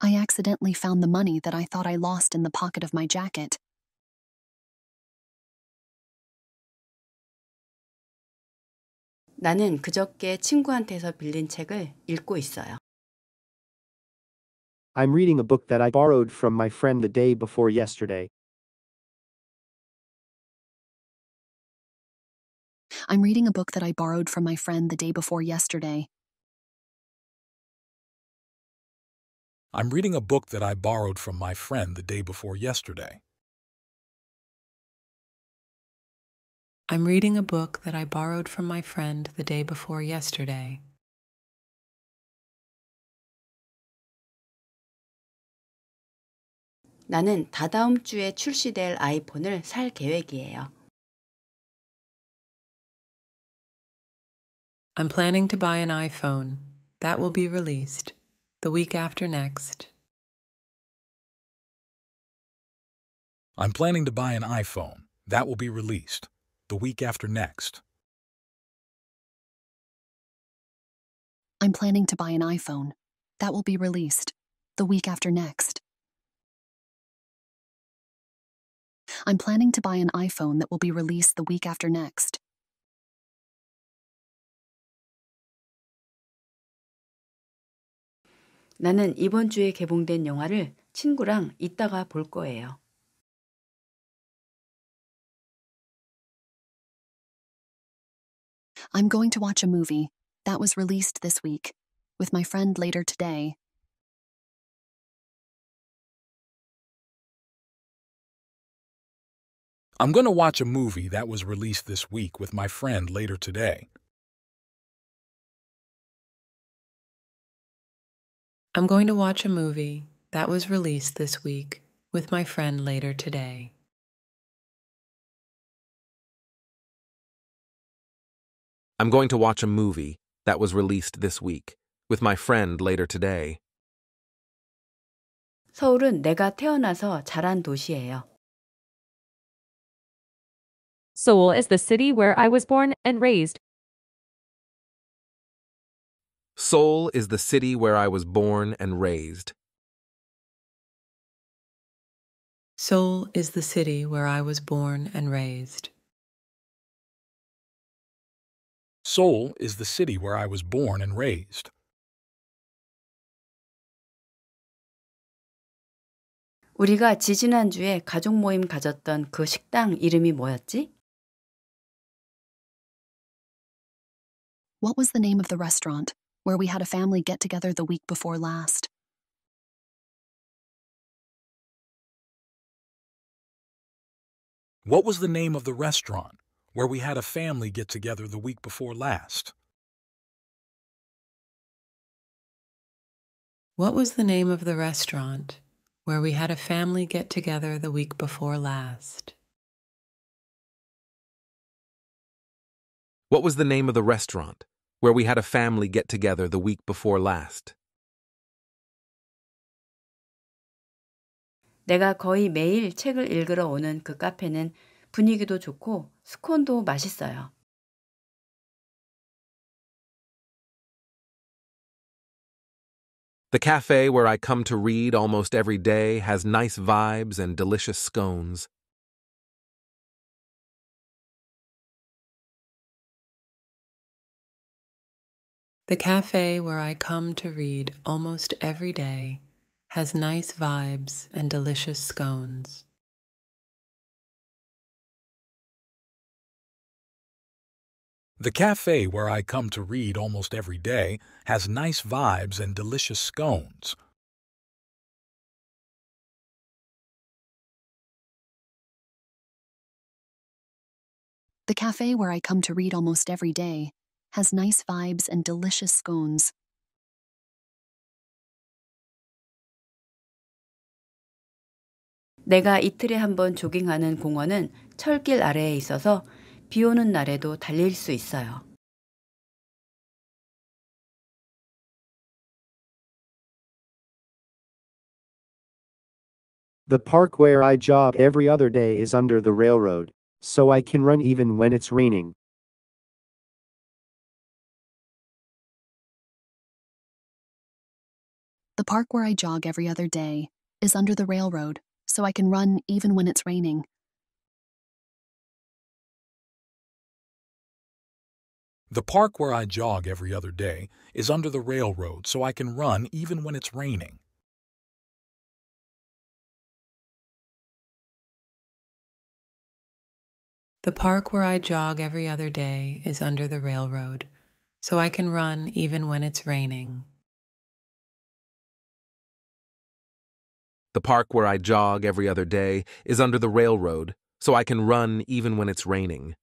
I accidentally found the money that I thought I lost in the pocket of my jacket. 나는 그저께 친구한테서 빌린 책을 읽고 있어요. I'm reading a book that I borrowed from my friend the day before yesterday. I'm reading a book that I borrowed from my friend the day before yesterday. I'm reading a book that I borrowed from my friend the day before yesterday. I'm reading a book that I borrowed from my friend the day before yesterday. 나는 다다음 주에 출시될 아이폰을 살 계획이에요. I'm planning to buy an iPhone. That will be released the week after next. I'm planning to buy an iPhone. That will be released the week after next. I'm planning to buy an iPhone. That will be released the week after next. I'm planning to buy an iPhone that will be released the week after next. 나는 이번 주에 개봉된 영화를 친구랑 이따가 볼 거예요. I'm going to watch a movie that was released this week with my friend later today. I'm going to watch a movie that was released this week with my friend later today. I'm going to watch a movie that was released this week with my friend later today. I'm going to watch a movie that was released this week with my friend later today. 서울은 내가 태어나서 자란 도시예요. Seoul is the city where I was born and raised. Seoul is the city where I was born and raised. Seoul is the city where I was born and raised. Seoul is the city where I was born and raised. 우리가 지지난주에 가족 모임 가졌던 그 식당 이름이 뭐였지? What was the name of the restaurant where we had a family get together the week before last? What was the name of the restaurant where we had a family get together the week before last? What was the name of the restaurant where we had a family get together the week before last? What was the name of the restaurant where we had a family get together the week before last? 내가 거의 매일 책을 읽으러 오는 그 카페는 분위기도 좋고 스콘도 맛있어요. The cafe where I come to read almost every day has nice vibes and delicious scones. The cafe where I come to read almost every day has nice vibes and delicious scones. The cafe where I come to read almost every day has nice vibes and delicious scones. The cafe where I come to read almost every day has nice vibes and delicious scones. 내가 이틀에 한 번 조깅하는 공원은 철길 아래에 있어서 비 오는 날에도 달릴 수 있어요. The park where I jog every other day is under the railroad, so I can run even when it's raining. The park where I jog every other day is under the railroad, so I can run even when it's raining. The park where I jog every other day is under the railroad, so I can run even when it's raining. The park where I jog every other day is under the railroad, so I can run even when it's raining. The park where I jog every other day is under the railroad, so I can run even when it's raining.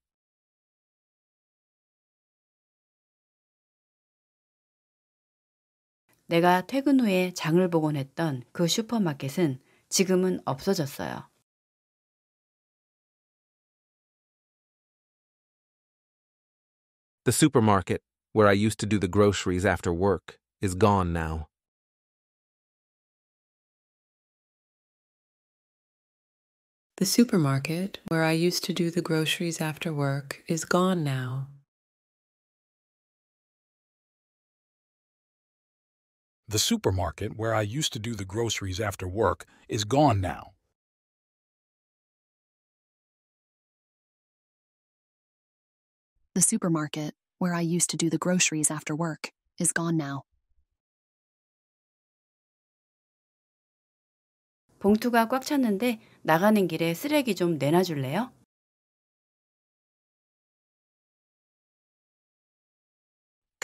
내가 퇴근 후에 장을 보곤 했던 그 슈퍼마켓은 지금은 없어졌어요. The supermarket, where I used to do the groceries after work, is gone now. The supermarket, where I used to do the groceries after work, is gone now. The supermarket where I used to do the groceries after work is gone now. The supermarket, where I used to do the groceries after work, is gone now. 봉투가 꽉 찼는데 나가는 길에 쓰레기 좀 내놔줄래요?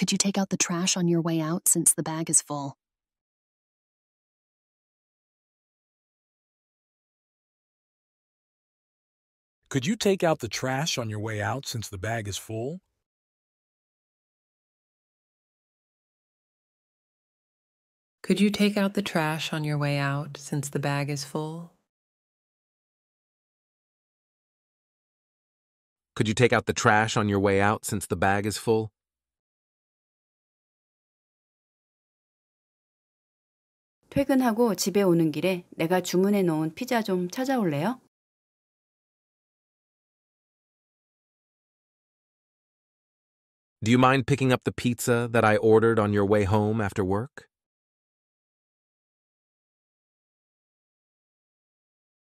Could you take out the trash on your way out since the bag is full? Could you take out the trash on your way out since the bag is full? Could you take out the trash on your way out since the bag is full? Could you take out the trash on your way out since the bag is full? 퇴근하고 집에 오는 길에 내가 주문해 놓은 피자 좀 찾아올래요? Do you mind picking up the pizza that I ordered on your way home after work?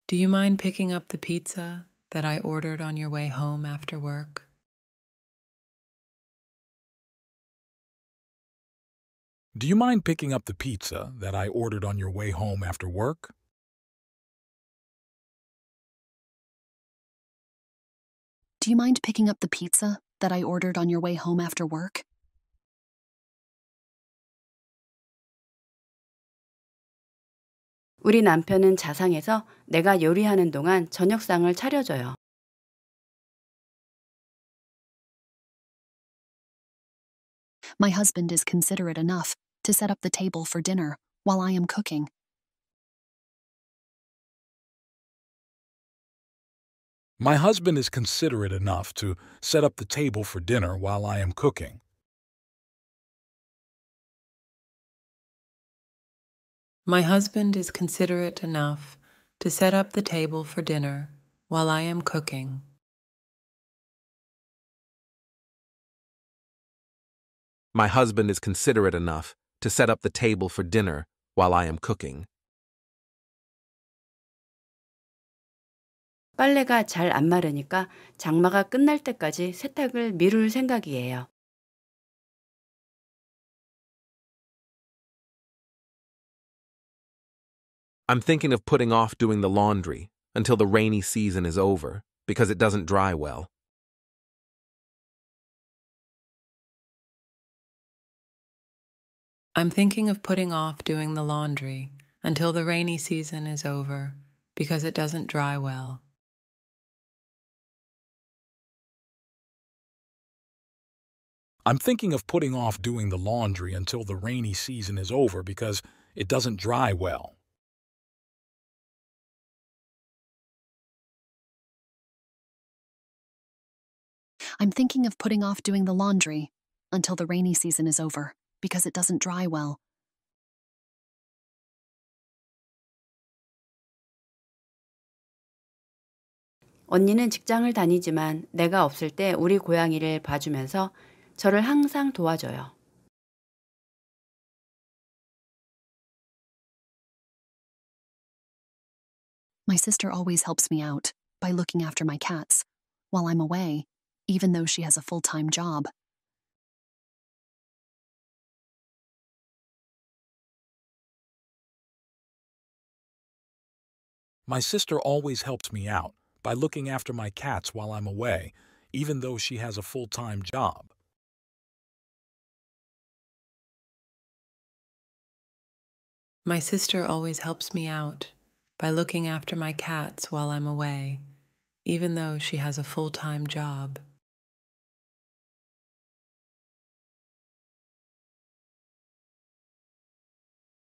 Do you mind picking up the pizza that I ordered on your way home after work? Do you mind picking up the pizza that I ordered on your way home after work? Do you mind picking up the pizza that I ordered on your way home after work? 우리 남편은 자상해서 내가 요리하는 동안 저녁상을 차려줘요. My husband is considerate enough to set up the table for dinner while I am cooking. My husband is considerate enough to set up the table for dinner while I am cooking. My husband is considerate enough to set up the table for dinner while I am cooking. My husband is considerate enough to set up the table for dinner while I am cooking. 빨래가 잘 안 마르니까 장마가 끝날 때까지 세탁을 미룰 생각이에요. I'm thinking of putting off doing the laundry until the rainy season is over because it doesn't dry well. I'm thinking of putting off doing the laundry until the rainy season is over because it doesn't dry well. I'm thinking of putting off doing the laundry until the rainy season is over because it doesn't dry well. I'm thinking of putting off doing the laundry until the rainy season is over because it doesn't dry well. 언니는 직장을 다니지만 내가 없을 때 우리 고양이를 봐주면서 저를 항상 도와줘요. My sister always helps me out by looking after my cats while I'm away, even though she has a full time job. My sister always helps me out by looking after my cats while I'm away, even though she has a full time job. My sister always helps me out by looking after my cats while I'm away, even though she has a full time job.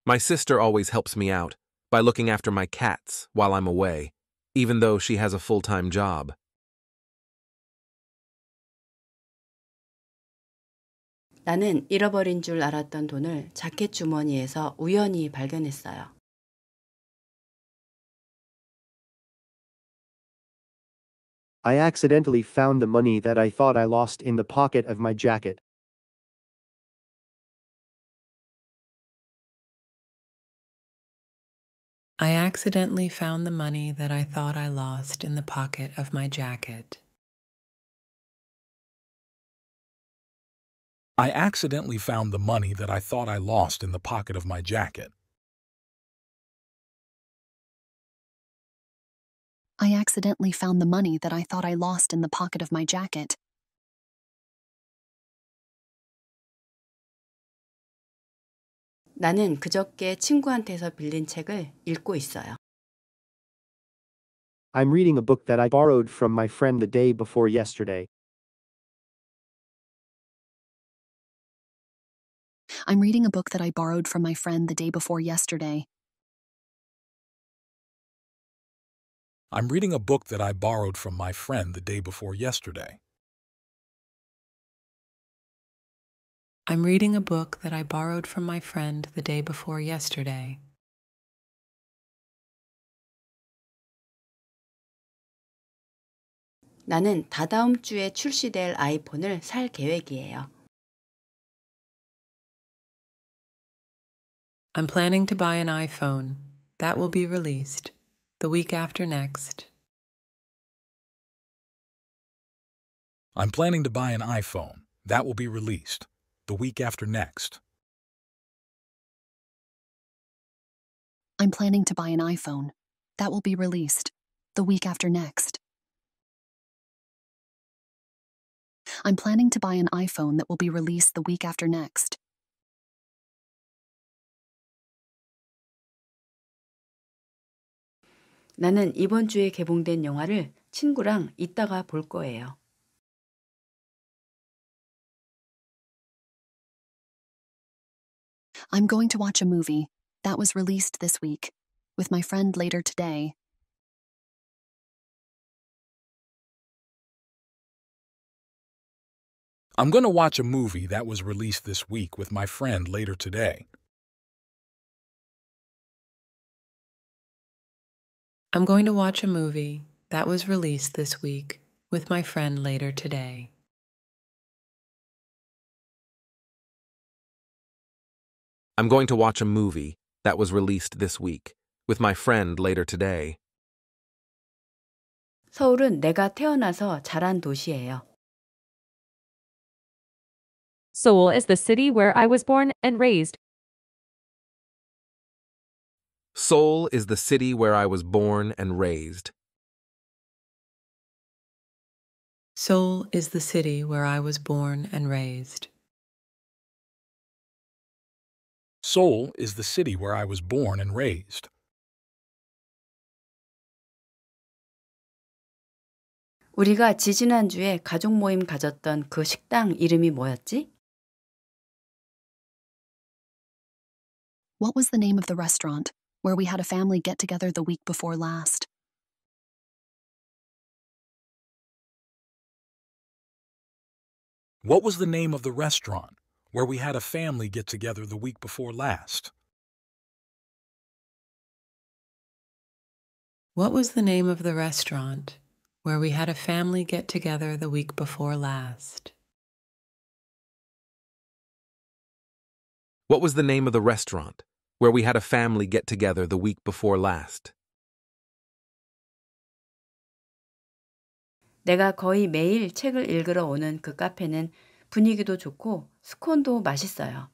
My sister always helps me out by looking after my cats while I'm away, even though she has a full time job. 나는 잃어버린 줄 알았던 돈을 자켓 주머니에서 우연히 발견했어요. I accidentally found the money that I thought I lost in the pocket of my jacket. I accidentally found the money that I thought I lost in the pocket of my jacket. I accidentally found the money that I thought I lost in the pocket of my jacket. I accidentally found the money that I thought I lost in the pocket of my jacket. 나는 그저께 친구한테서 빌린 책을 읽고 있어요. I'm reading a book that I borrowed from my friend the day before yesterday. I'm reading a book that I borrowed from my friend the day before yesterday. I'm reading a book that I borrowed from my friend the day before yesterday. I'm reading a book that I borrowed from my friend the day before yesterday. 나는 다다음 주에 출시될 아이폰을 살 계획이에요. I'm planning to buy an iPhone. That will be released the week after next. I'm planning to buy an iPhone. That will be released the week after next. I'm planning to buy an iPhone. That will be released the week after next. I'm planning to buy an iPhone that will be released the week after next. 나는 이번 주에 개봉된 영화를 친구랑 이따가 볼 거예요. I'm going to watch a movie that was released this week with my friend later today. I'm going to watch a movie that was released this week with my friend later today. I'm going to watch a movie that was released this week with my friend later today. I'm going to watch a movie that was released this week with my friend later today. 서울은 내가 태어나서 자란 도시예요. Seoul is the city where I was born and raised. Seoul is the city where I was born and raised. Seoul is the city where I was born and raised. Seoul is the city where I was born and raised. 우리가 지지난주에 가족 모임 가졌던 그 식당 이름이 뭐였지? What was the name of the restaurant where we had a family get together the week before last? What was the name of the restaurant where we had a family get together the week before last? What was the name of the restaurant where we had a family get together the week before last? What was the name of the restaurant where we had a family get together the week before last? 내가 거의 매일 책을 읽으러 오는 그 카페는 분위기도 좋고 스콘도 맛있어요.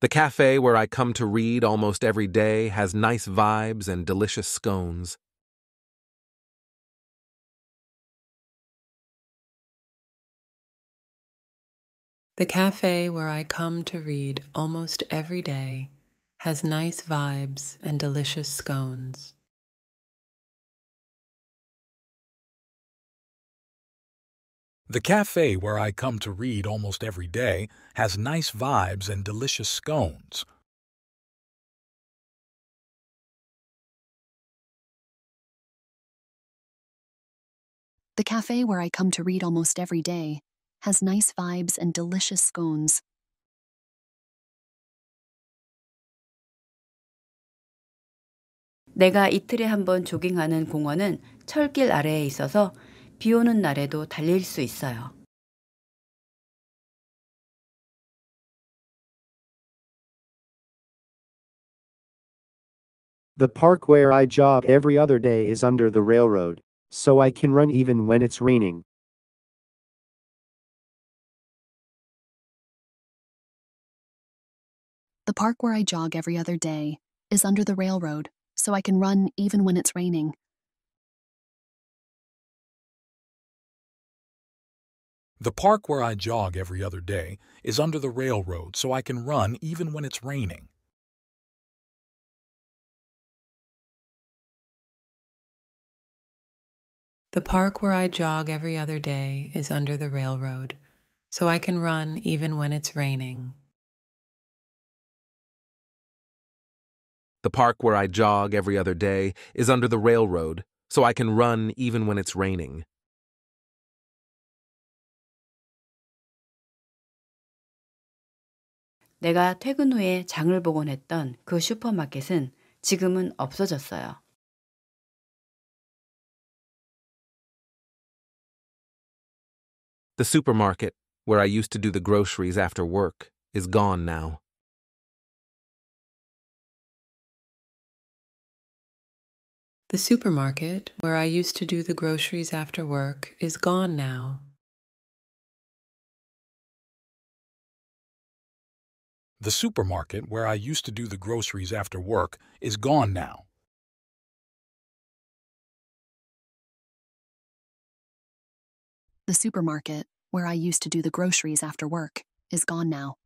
The cafe where I come to read almost every day has nice vibes and delicious scones. The cafe where I come to read almost every day has nice vibes and delicious scones. The cafe where I come to read almost every day has nice vibes and delicious scones. The cafe where I come to read almost every day has nice vibes and delicious scones. 내가 이틀에 한 번 조깅하는 공원은 철길 아래에 있어서 비 오는 날에도 달릴 수 있어요. The park where I jog every other day is under the railroad, so I can run even when it's raining. The park where I jog every other day is under the railroad, so I can run even when it's raining. The park where I jog every other day is under the railroad so I can run even when it's raining. The park where I jog every other day is under the railroad, so I can run even when it's raining. The park where I jog every other day is under the railroad, so I can run even when it's raining. 내가 퇴근 후에 장을 보곤 했던 그 슈퍼마켓은 지금은 없어졌어요. The supermarket, where I used to do the groceries after work, is gone now. The supermarket, where I used to do the groceries after work, is gone now. The supermarket where I used to do the groceries after work is gone now. The supermarket, where I used to do the groceries after work, is gone now.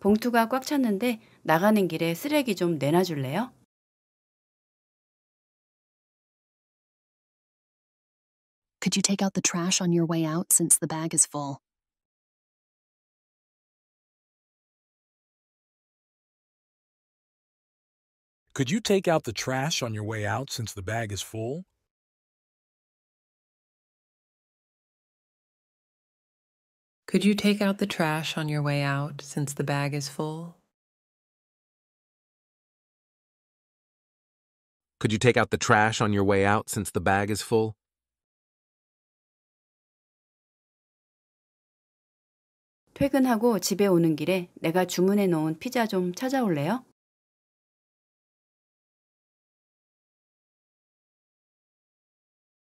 봉투가 꽉 찼는데 나가는 길에 쓰레기 좀 내놔줄래요? Could you take out the trash on your way out since the bag is full? Could you take out the trash on your way out since the bag is full? Could you take out the trash on your way out since the bag is full? Could you take out the trash on your way out since the bag is full? 퇴근하고 집에 오는 길에 내가 주문해 놓은 피자 좀 찾아올래요?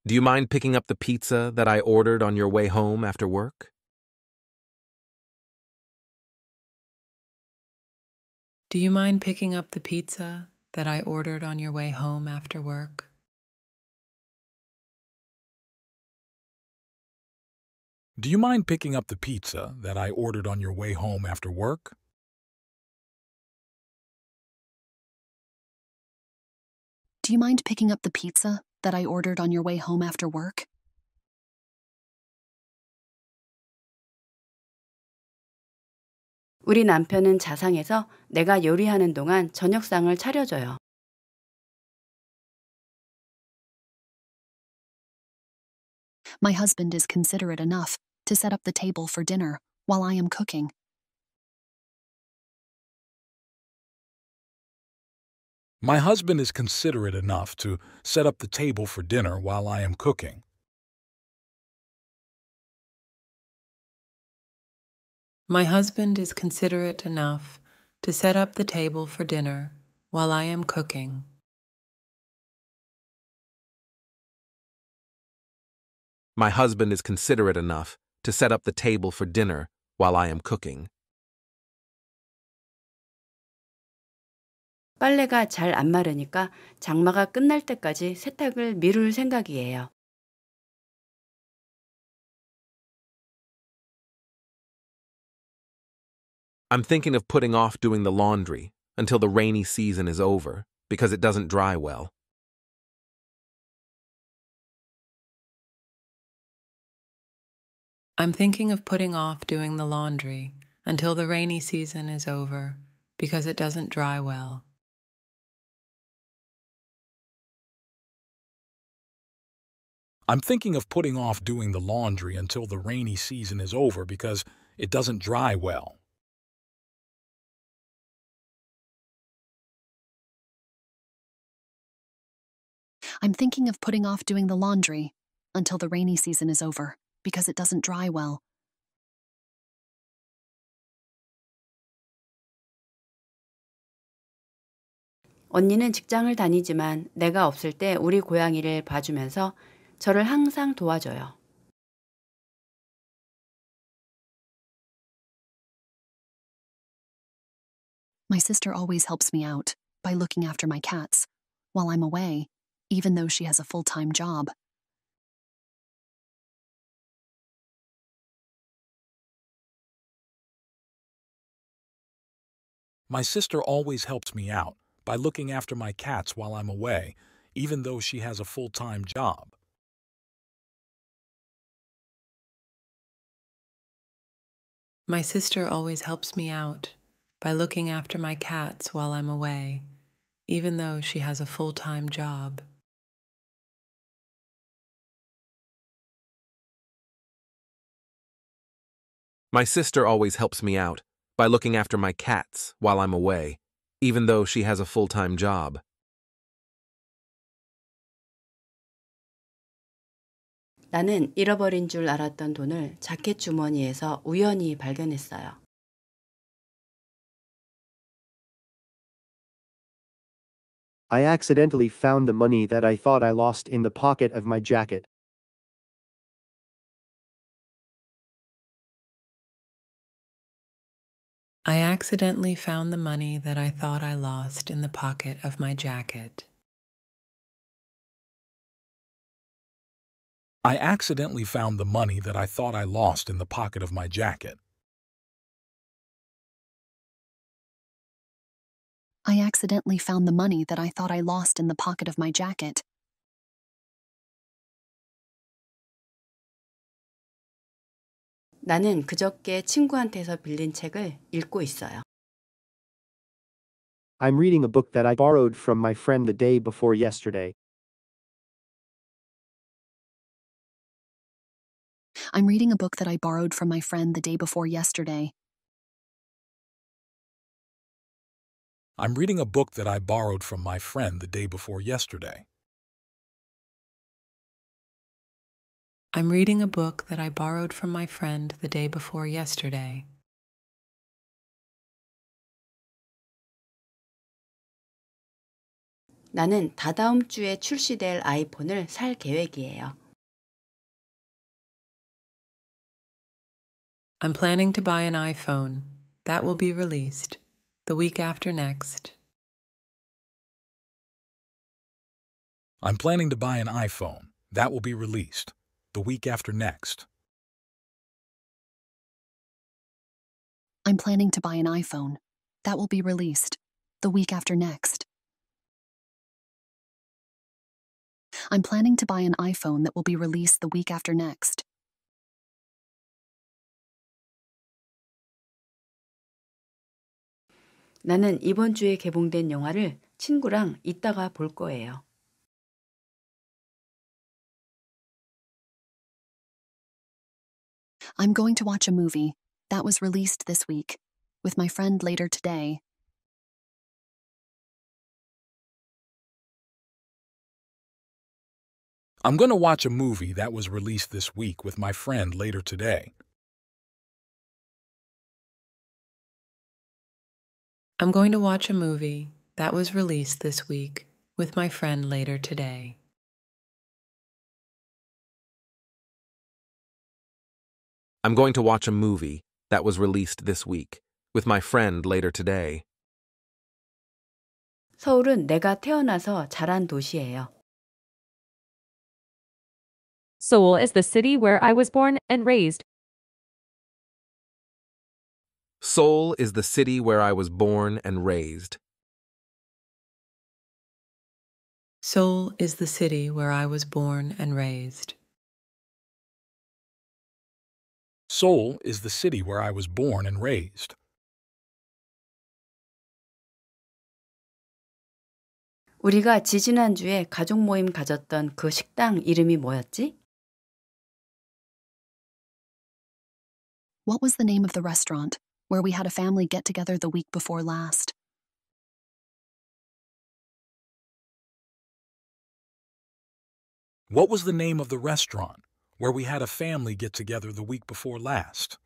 Do you mind picking up the pizza that I ordered on your way home after work? Do you mind picking up the pizza that I ordered on your way home after work? Do you mind picking up the pizza that I ordered on your way home after work? Do you mind picking up the pizza that I ordered on your way home after work? 우리 남편은 자상해서 내가 요리하는 동안 저녁상을 차려줘요. My husband is considerate enough to set up the table for dinner while I am cooking. My husband is considerate enough to set up the table for dinner while I am cooking. My husband is considerate enough to set up the table for dinner while I am cooking. My husband is considerate enough to set up the table for dinner while I am cooking. 빨래가 잘 안 마르니까 장마가 끝날 때까지 세탁을 미룰 생각이에요. I'm thinking of putting off doing the laundry until the rainy season is over because it doesn't dry well. I'm thinking of putting off doing the laundry until the rainy season is over because it doesn't dry well. I'm thinking of putting off doing the laundry until the rainy season is over because it doesn't dry well. I'm thinking of putting off doing the laundry until the rainy season is over because it doesn't dry well. 언니는 직장을 다니지만 내가 없을 때 우리 고양이를 봐주면서 저를 항상 도와줘요. My sister always helps me out by looking after my cats while I'm away, even though she has a full time job. My sister always helps me out by looking after my cats while I'm away, even though she has a full time job. My sister always helps me out by looking after my cats while I'm away, even though she has a full time job. My sister always helps me out by looking after my cats while I'm away, even though she has a full time job. 나는 잃어버린 줄 알았던 돈을 자켓 주머니에서 우연히 발견했어요. I accidentally found the money that I thought I lost in the pocket of my jacket. I accidentally found the money that I thought I lost in the pocket of my jacket. I accidentally found the money that I thought I lost in the pocket of my jacket. I accidentally found the money that I thought I lost in the pocket of my jacket. 나는 그저께 친구한테서 빌린 책을 읽고 있어요. I'm reading a book that I borrowed from my friend the day before yesterday. I'm reading a book that I borrowed from my friend the day before yesterday. I'm reading a book that I borrowed from my friend the day before yesterday. I'm reading a book that I borrowed from my friend the day before yesterday. 나는 다다음 주에 출시될 아이폰을 살 계획이에요. I'm planning to buy an iPhone. That will be released the week after next. I'm planning to buy an iPhone. That will be released the week after next. I'm planning to buy an iPhone. That will be released the week after next. I'm planning to buy an iPhone that will be released the week after next. 나는 이번 주에 개봉된 영화를 친구랑 이따가 볼 거예요. I'm going to watch a movie that was released this week with my friend later today. I'm going to watch a movie that was released this week with my friend later today. I'm going to watch a movie that was released this week with my friend later today. I'm going to watch a movie that was released this week with my friend later today. 서울은 내가 태어나서 자란 도시예요. Seoul is the city where I was born and raised. Seoul is the city where I was born and raised. Seoul is the city where I was born and raised. Seoul is the city where I was born and raised. 우리가 지지난주에 가족 모임 가졌던 그 식당 이름이 뭐였지? What was the name of the restaurant where we had a family get together the week before last? What was the name of the restaurant where we had a family get together the week before last?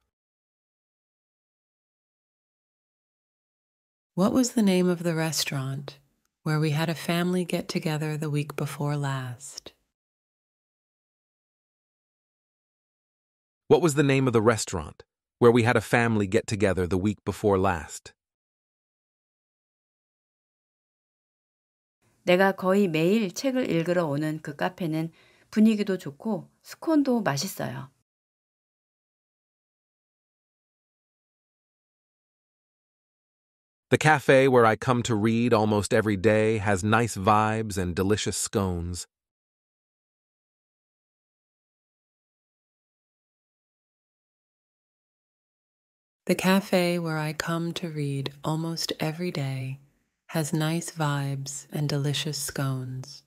What was the name of the restaurant where we had a family get together the week before last? What was the name of the restaurant where we had a family get together the week before last? 내가 거의 매일 책을 읽으러 오는 그 카페는 분위기도 좋고 스콘도 맛있어요. The cafe where I come to read almost every day has nice vibes and delicious scones. The cafe where I come to read almost every day has nice vibes and delicious scones.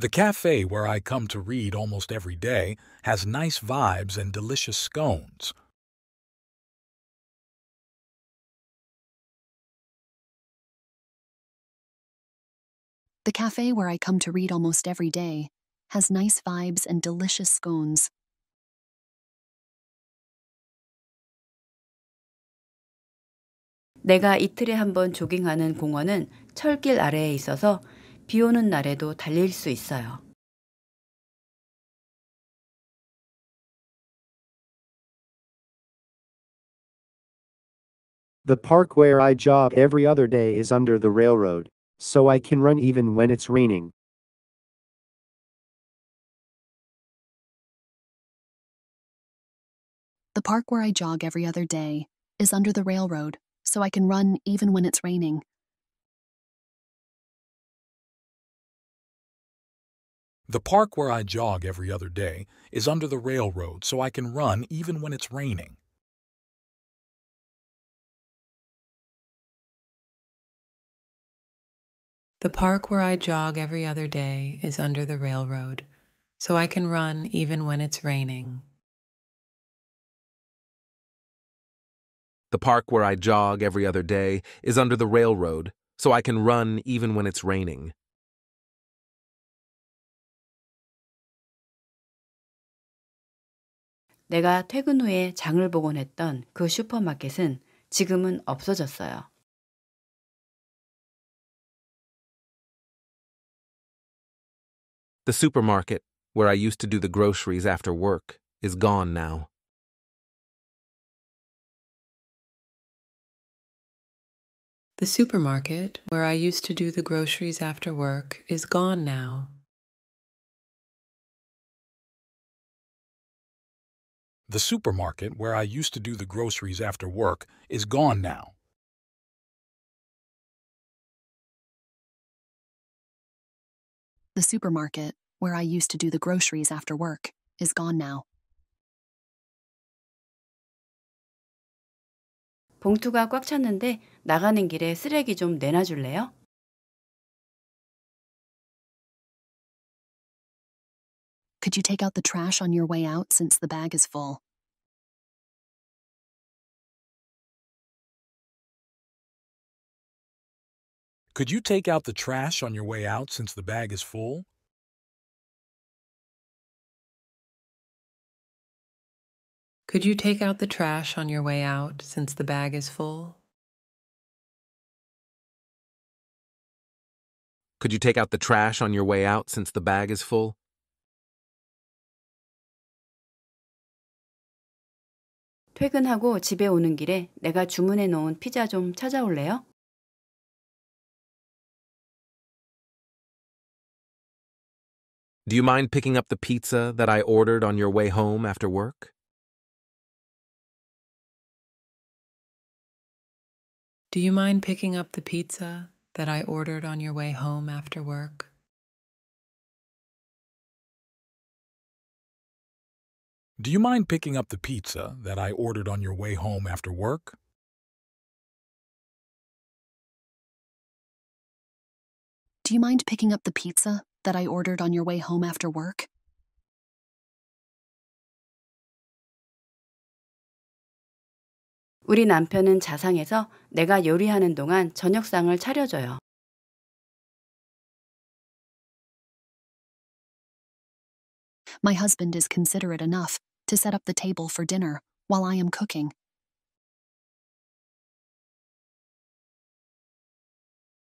The cafe where I come to read almost every day has nice vibes and delicious scones. The cafe where I come to read almost every day has nice vibes and delicious scones. 내가 이틀에 한 번 조깅하는 공원은 철길 아래에 있어서 비 오는 날에도 달릴 수 있어요. The park where I jog every other day is under the railroad, so I can run even when it's raining. The park where I jog every other day is under the railroad, so I can run even when it's raining. The park where I jog every other day is under the railroad, so I can run even when it's raining. The park where I jog every other day is under the railroad, so I can run even when it's raining. The park where I jog every other day is under the railroad, so I can run even when it's raining. 내가 퇴근 후에 장을 보곤 했던 그 슈퍼마켓은 지금은 없어졌어요. The supermarket, where I used to do the groceries after work, is gone now. The supermarket, where I used to do the groceries after work, is gone now. The supermarket where I used to do the groceries after work is gone now. The supermarket, where I used to do the groceries after work, is gone now. 봉투가 꽉 찼는데 나가는 길에 쓰레기 좀 내놔줄래요? Could you take out the trash on your way out since the bag is full? Could you take out the trash on your way out since the bag is full? Could you take out the trash on your way out since the bag is full? Could you take out the trash on your way out since the bag is full? 퇴근하고 집에 오는 길에 내가 주문해 놓은 피자 좀 찾아올래요? Do you mind picking up the pizza that I ordered on your way home after work? Do you mind picking up the pizza that I ordered on your way home after work? Do you mind picking up the pizza that I ordered on your way home after work? Do you mind picking up the pizza that I ordered on your way home after work? 우리 남편은 자상해서 내가 요리하는 동안 저녁상을 차려줘요. My husband is considerate enough to set up the table for dinner while I am cooking.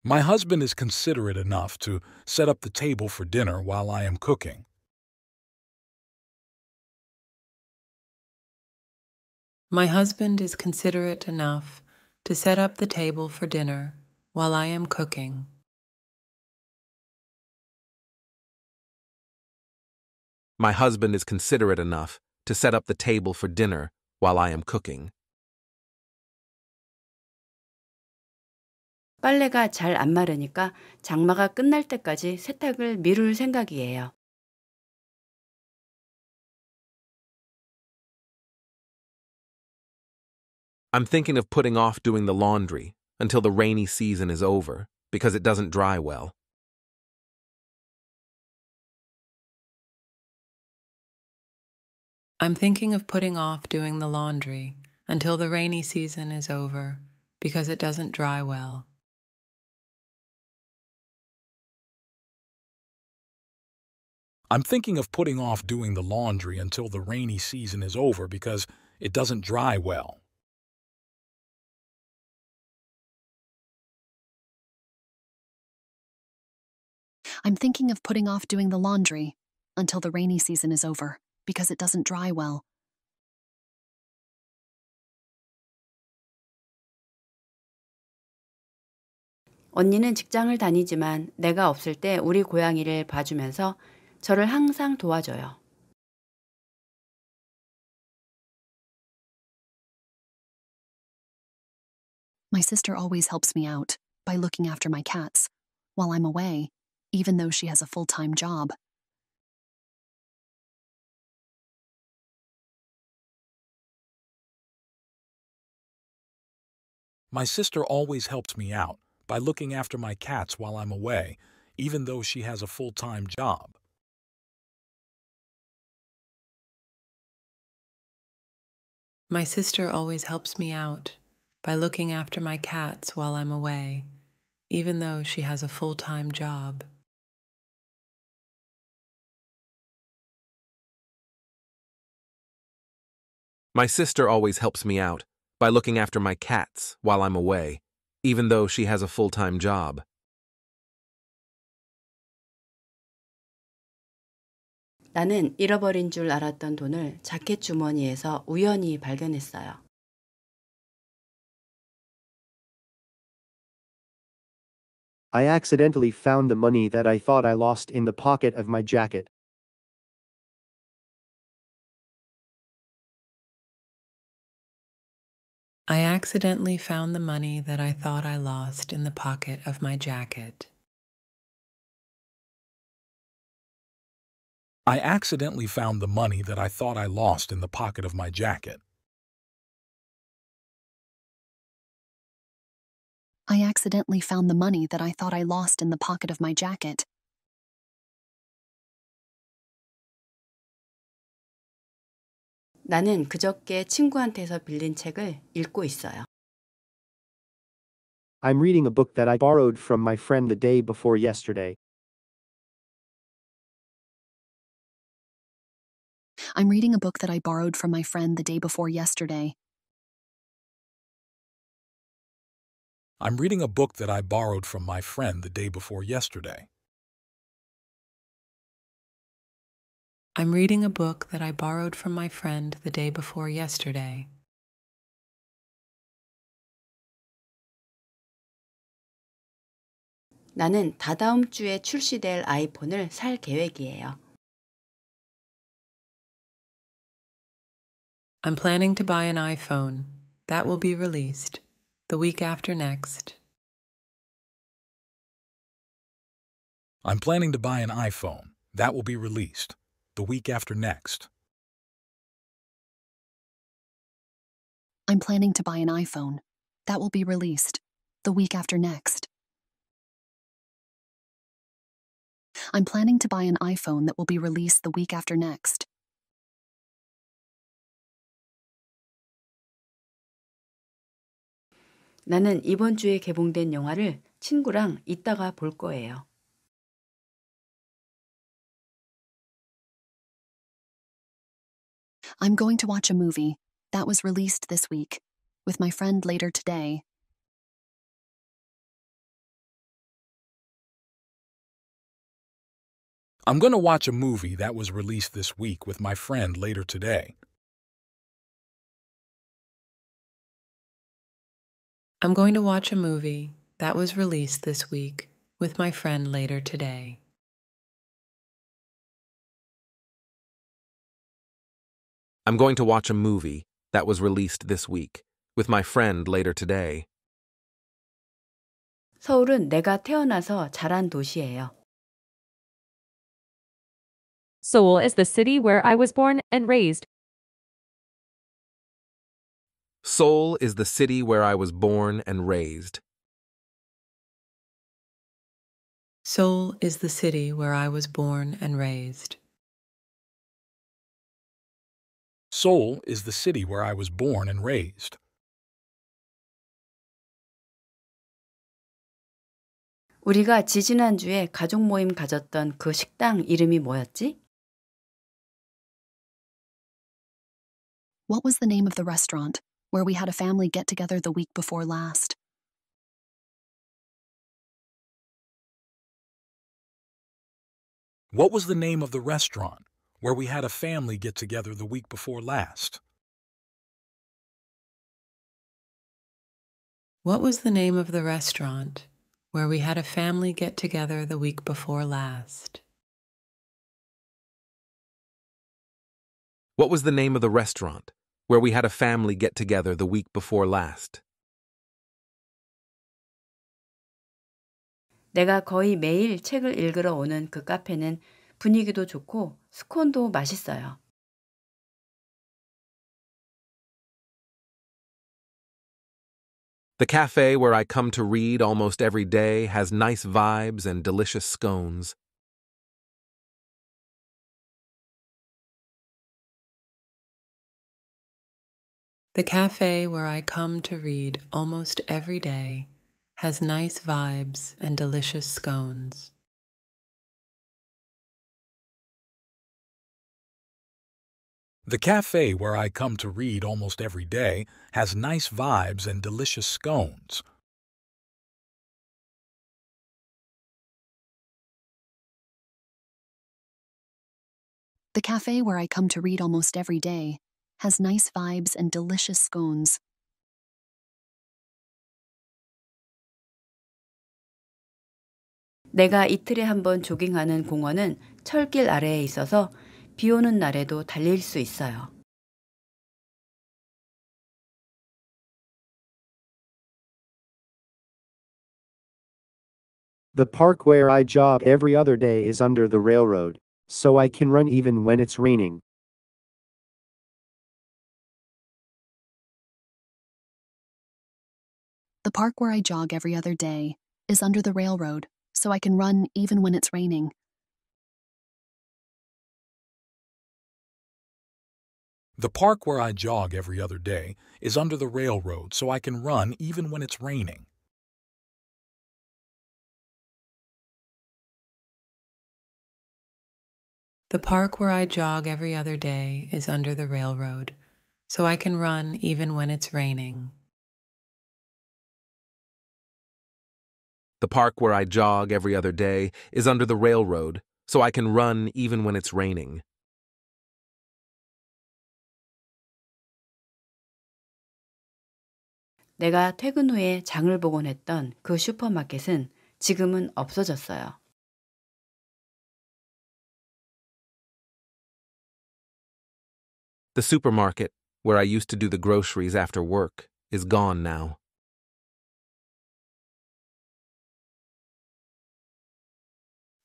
My husband is considerate enough to set up the table for dinner while I am cooking. My husband is considerate enough to set up the table for dinner while I am cooking. My husband is considerate enough to to set up the table for dinner while I am cooking. 빨래가 잘 안 마르니까 장마가 끝날 때까지 세탁을 미룰 생각이에요. I'm thinking of putting off doing the laundry until the rainy season is over because it doesn't dry well. I'm thinking of putting off doing the laundry until the rainy season is over because it doesn't dry well. I'm thinking of putting off doing the laundry until the rainy season is over because it doesn't dry well. I'm thinking of putting off doing the laundry until the rainy season is over because it doesn't dry well. 언니는 직장을 다니지만 내가 없을 때 우리 고양이를 봐주면서 저를 항상 도와줘요. My sister always helps me out by looking after my cats while I'm away, even though she has a full time job. My sister always helps me out by looking after my cats while I'm away, even though she has a full time job. My sister always helps me out by looking after my cats while I'm away, even though she has a full time job. My sister always helps me out by looking after my cats while I'm away, even though she has a full time job. 나는 잃어버린 줄 알았던 돈을 자켓 주머니에서 우연히 발견했어요. I accidentally found the money that I thought I lost in the pocket of my jacket. I accidentally found the money that I thought I lost in the pocket of my jacket. I accidentally found the money that I thought I lost in the pocket of my jacket. I accidentally found the money that I thought I lost in the pocket of my jacket. 나는 그저께 친구한테서 빌린 책을 읽고 있어요. I'm reading a book that I borrowed from my friend the day before yesterday. I'm reading a book that I borrowed from my friend the day before yesterday. I'm reading a book that I borrowed from my friend the day before yesterday. I'm reading a book that I borrowed from my friend the day before yesterday. 나는 다다음 주에 출시될 아이폰을 살 계획이에요. I'm planning to buy an iPhone. That will be released the week after next. I'm planning to buy an iPhone. That will be released the week after next. I'm planning to buy an iPhone. That will be released the week after next. I'm planning to buy an iPhone that will be released the week after next. 나는 이번 주에 개봉된 영화를 친구랑 이따가 볼 거예요. I'm going to watch a movie that was released this week with my friend later today. I'm going to watch a movie that was released this week with my friend later today. I'm going to watch a movie that was released this week with my friend later today. I'm going to watch a movie that was released this week with my friend later today. 서울은 내가 태어나서 자란 도시예요. Seoul is the city where I was born and raised. Seoul is the city where I was born and raised. Seoul is the city where I was born and raised. Seoul is the city where I was born and raised. 우리가 지지난주에 가족 모임 가졌던 그 식당 이름이 뭐였지? What was the name of the restaurant where we had a family get together the week before last? What was the name of the restaurant where we had a family get together the week before last? What was the name of the restaurant where we had a family get together the week before last? What was the name of the restaurant where we had a family get together the week before last? 내가 거의 매일 책을 읽으러 오는 그 카페는 분위기도 좋고 스콘도 맛있어요. The cafe where I come to read almost every day has nice vibes and delicious scones. The cafe where I come to read almost every day has nice vibes and delicious scones. The cafe where I come to read almost every day has nice vibes and delicious scones. The cafe where I come to read almost every day has nice vibes and delicious scones. 내가 이틀에 한 번 조깅하는 공원은 철길 아래에 있어서 비 오는 날에도 달릴 수 있어요. The park where I jog every other day is under the railroad, so I can run even when it's raining. The park where I jog every other day is under the railroad, so I can run even when it's raining. The park where I jog every other day is under the railroad so I can run even when it's raining. The park where I jog every other day is under the railroad, so I can run even when it's raining. The park where I jog every other day is under the railroad, so I can run even when it's raining. 내가 퇴근 후에 장을 보곤 했던 그 슈퍼마켓은 지금은 없어졌어요. The supermarket, where I used to do the groceries after work, is gone now.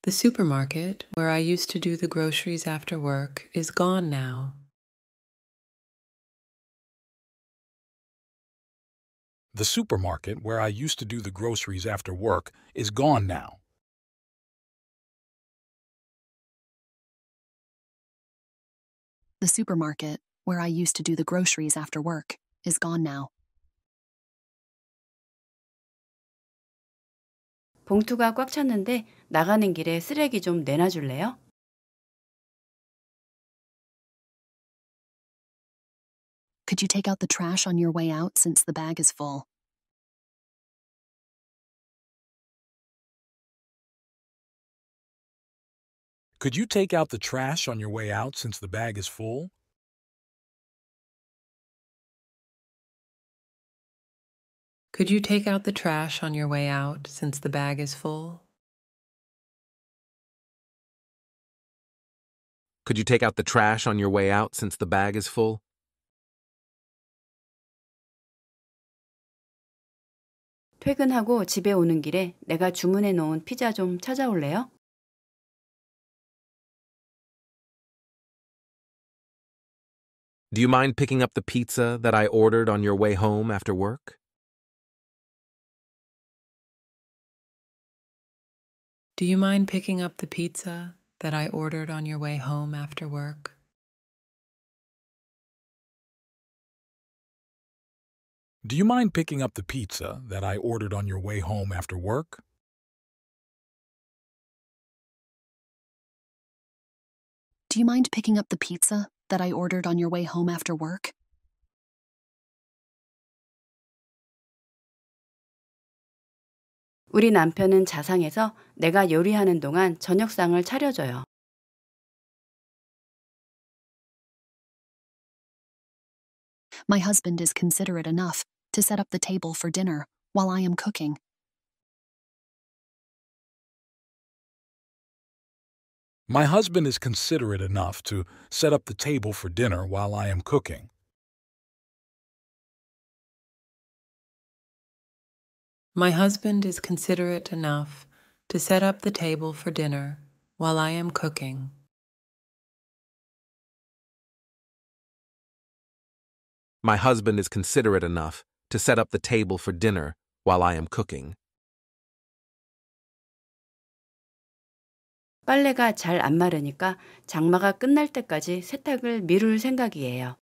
The supermarket, where I used to do the groceries after work, is gone now. The supermarket where I used to do the groceries after work is gone now. The supermarket, where I used to do the groceries after work, is gone now. 봉투가 꽉 찼는데 나가는 길에 쓰레기 좀 내놔줄래요? Could you take out the trash on your way out since the bag is full? Could you take out the trash on your way out since the bag is full? Could you take out the trash on your way out since the bag is full? Could you take out the trash on your way out since the bag is full? 퇴근하고 집에 오는 길에 내가 주문해 놓은 피자 좀 찾아올래요? Do you mind picking up the pizza that I ordered on your way home after work? Do you mind picking up the pizza that I ordered on your way home after work? Do you mind picking up the pizza that I ordered on your way home after work? Do you mind picking up the pizza that I ordered on your way home after work? 우리 남편은 자상해서 내가 요리하는 동안 저녁상을 차려줘요. My husband is considerate enough to set up the table for dinner while I am cooking. My husband is considerate enough to set up the table for dinner while I am cooking. My husband is considerate enough to set up the table for dinner while I am cooking. My husband is considerate enough to set up the table for dinner while I am cooking. 빨래가 잘 안 마르니까 장마가 끝날 때까지 세탁을 미룰 생각이에요.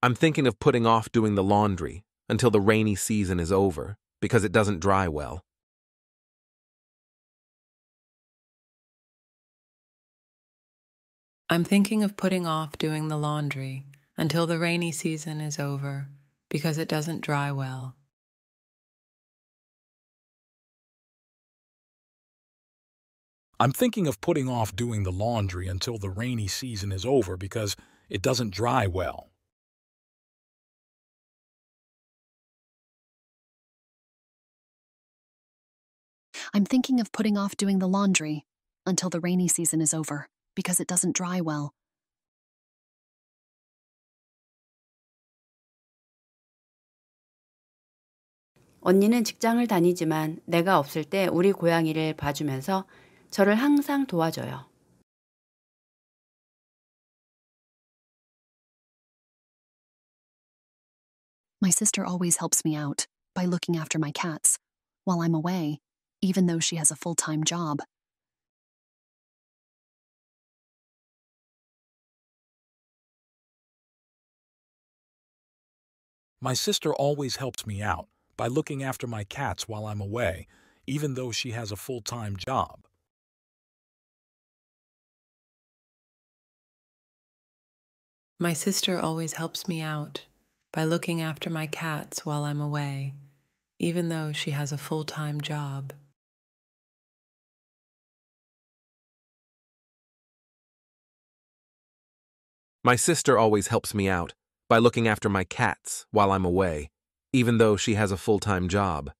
I'm thinking of putting off doing the laundry until the rainy season is over because it doesn't dry well. I'm thinking of putting off doing the laundry until the rainy season is over because it doesn't dry well. I'm thinking of putting off doing the laundry until the rainy season is over because it doesn't dry well. I'm thinking of putting off doing the laundry until the rainy season is over because it doesn't dry well. 언니는 직장을 다니지만 내가 없을 때 우리 고양이를 봐주면서 저를 항상 도와줘요. My sister always helps me out by looking after my cats while I'm away, even though she has a full time job. My sister always helps me out by looking after my cats while I'm away, even though she has a full time job. My sister always helps me out by looking after my cats while I'm away, even though she has a full time job. My sister always helps me out by looking after my cats while I'm away, even though she has a full time job.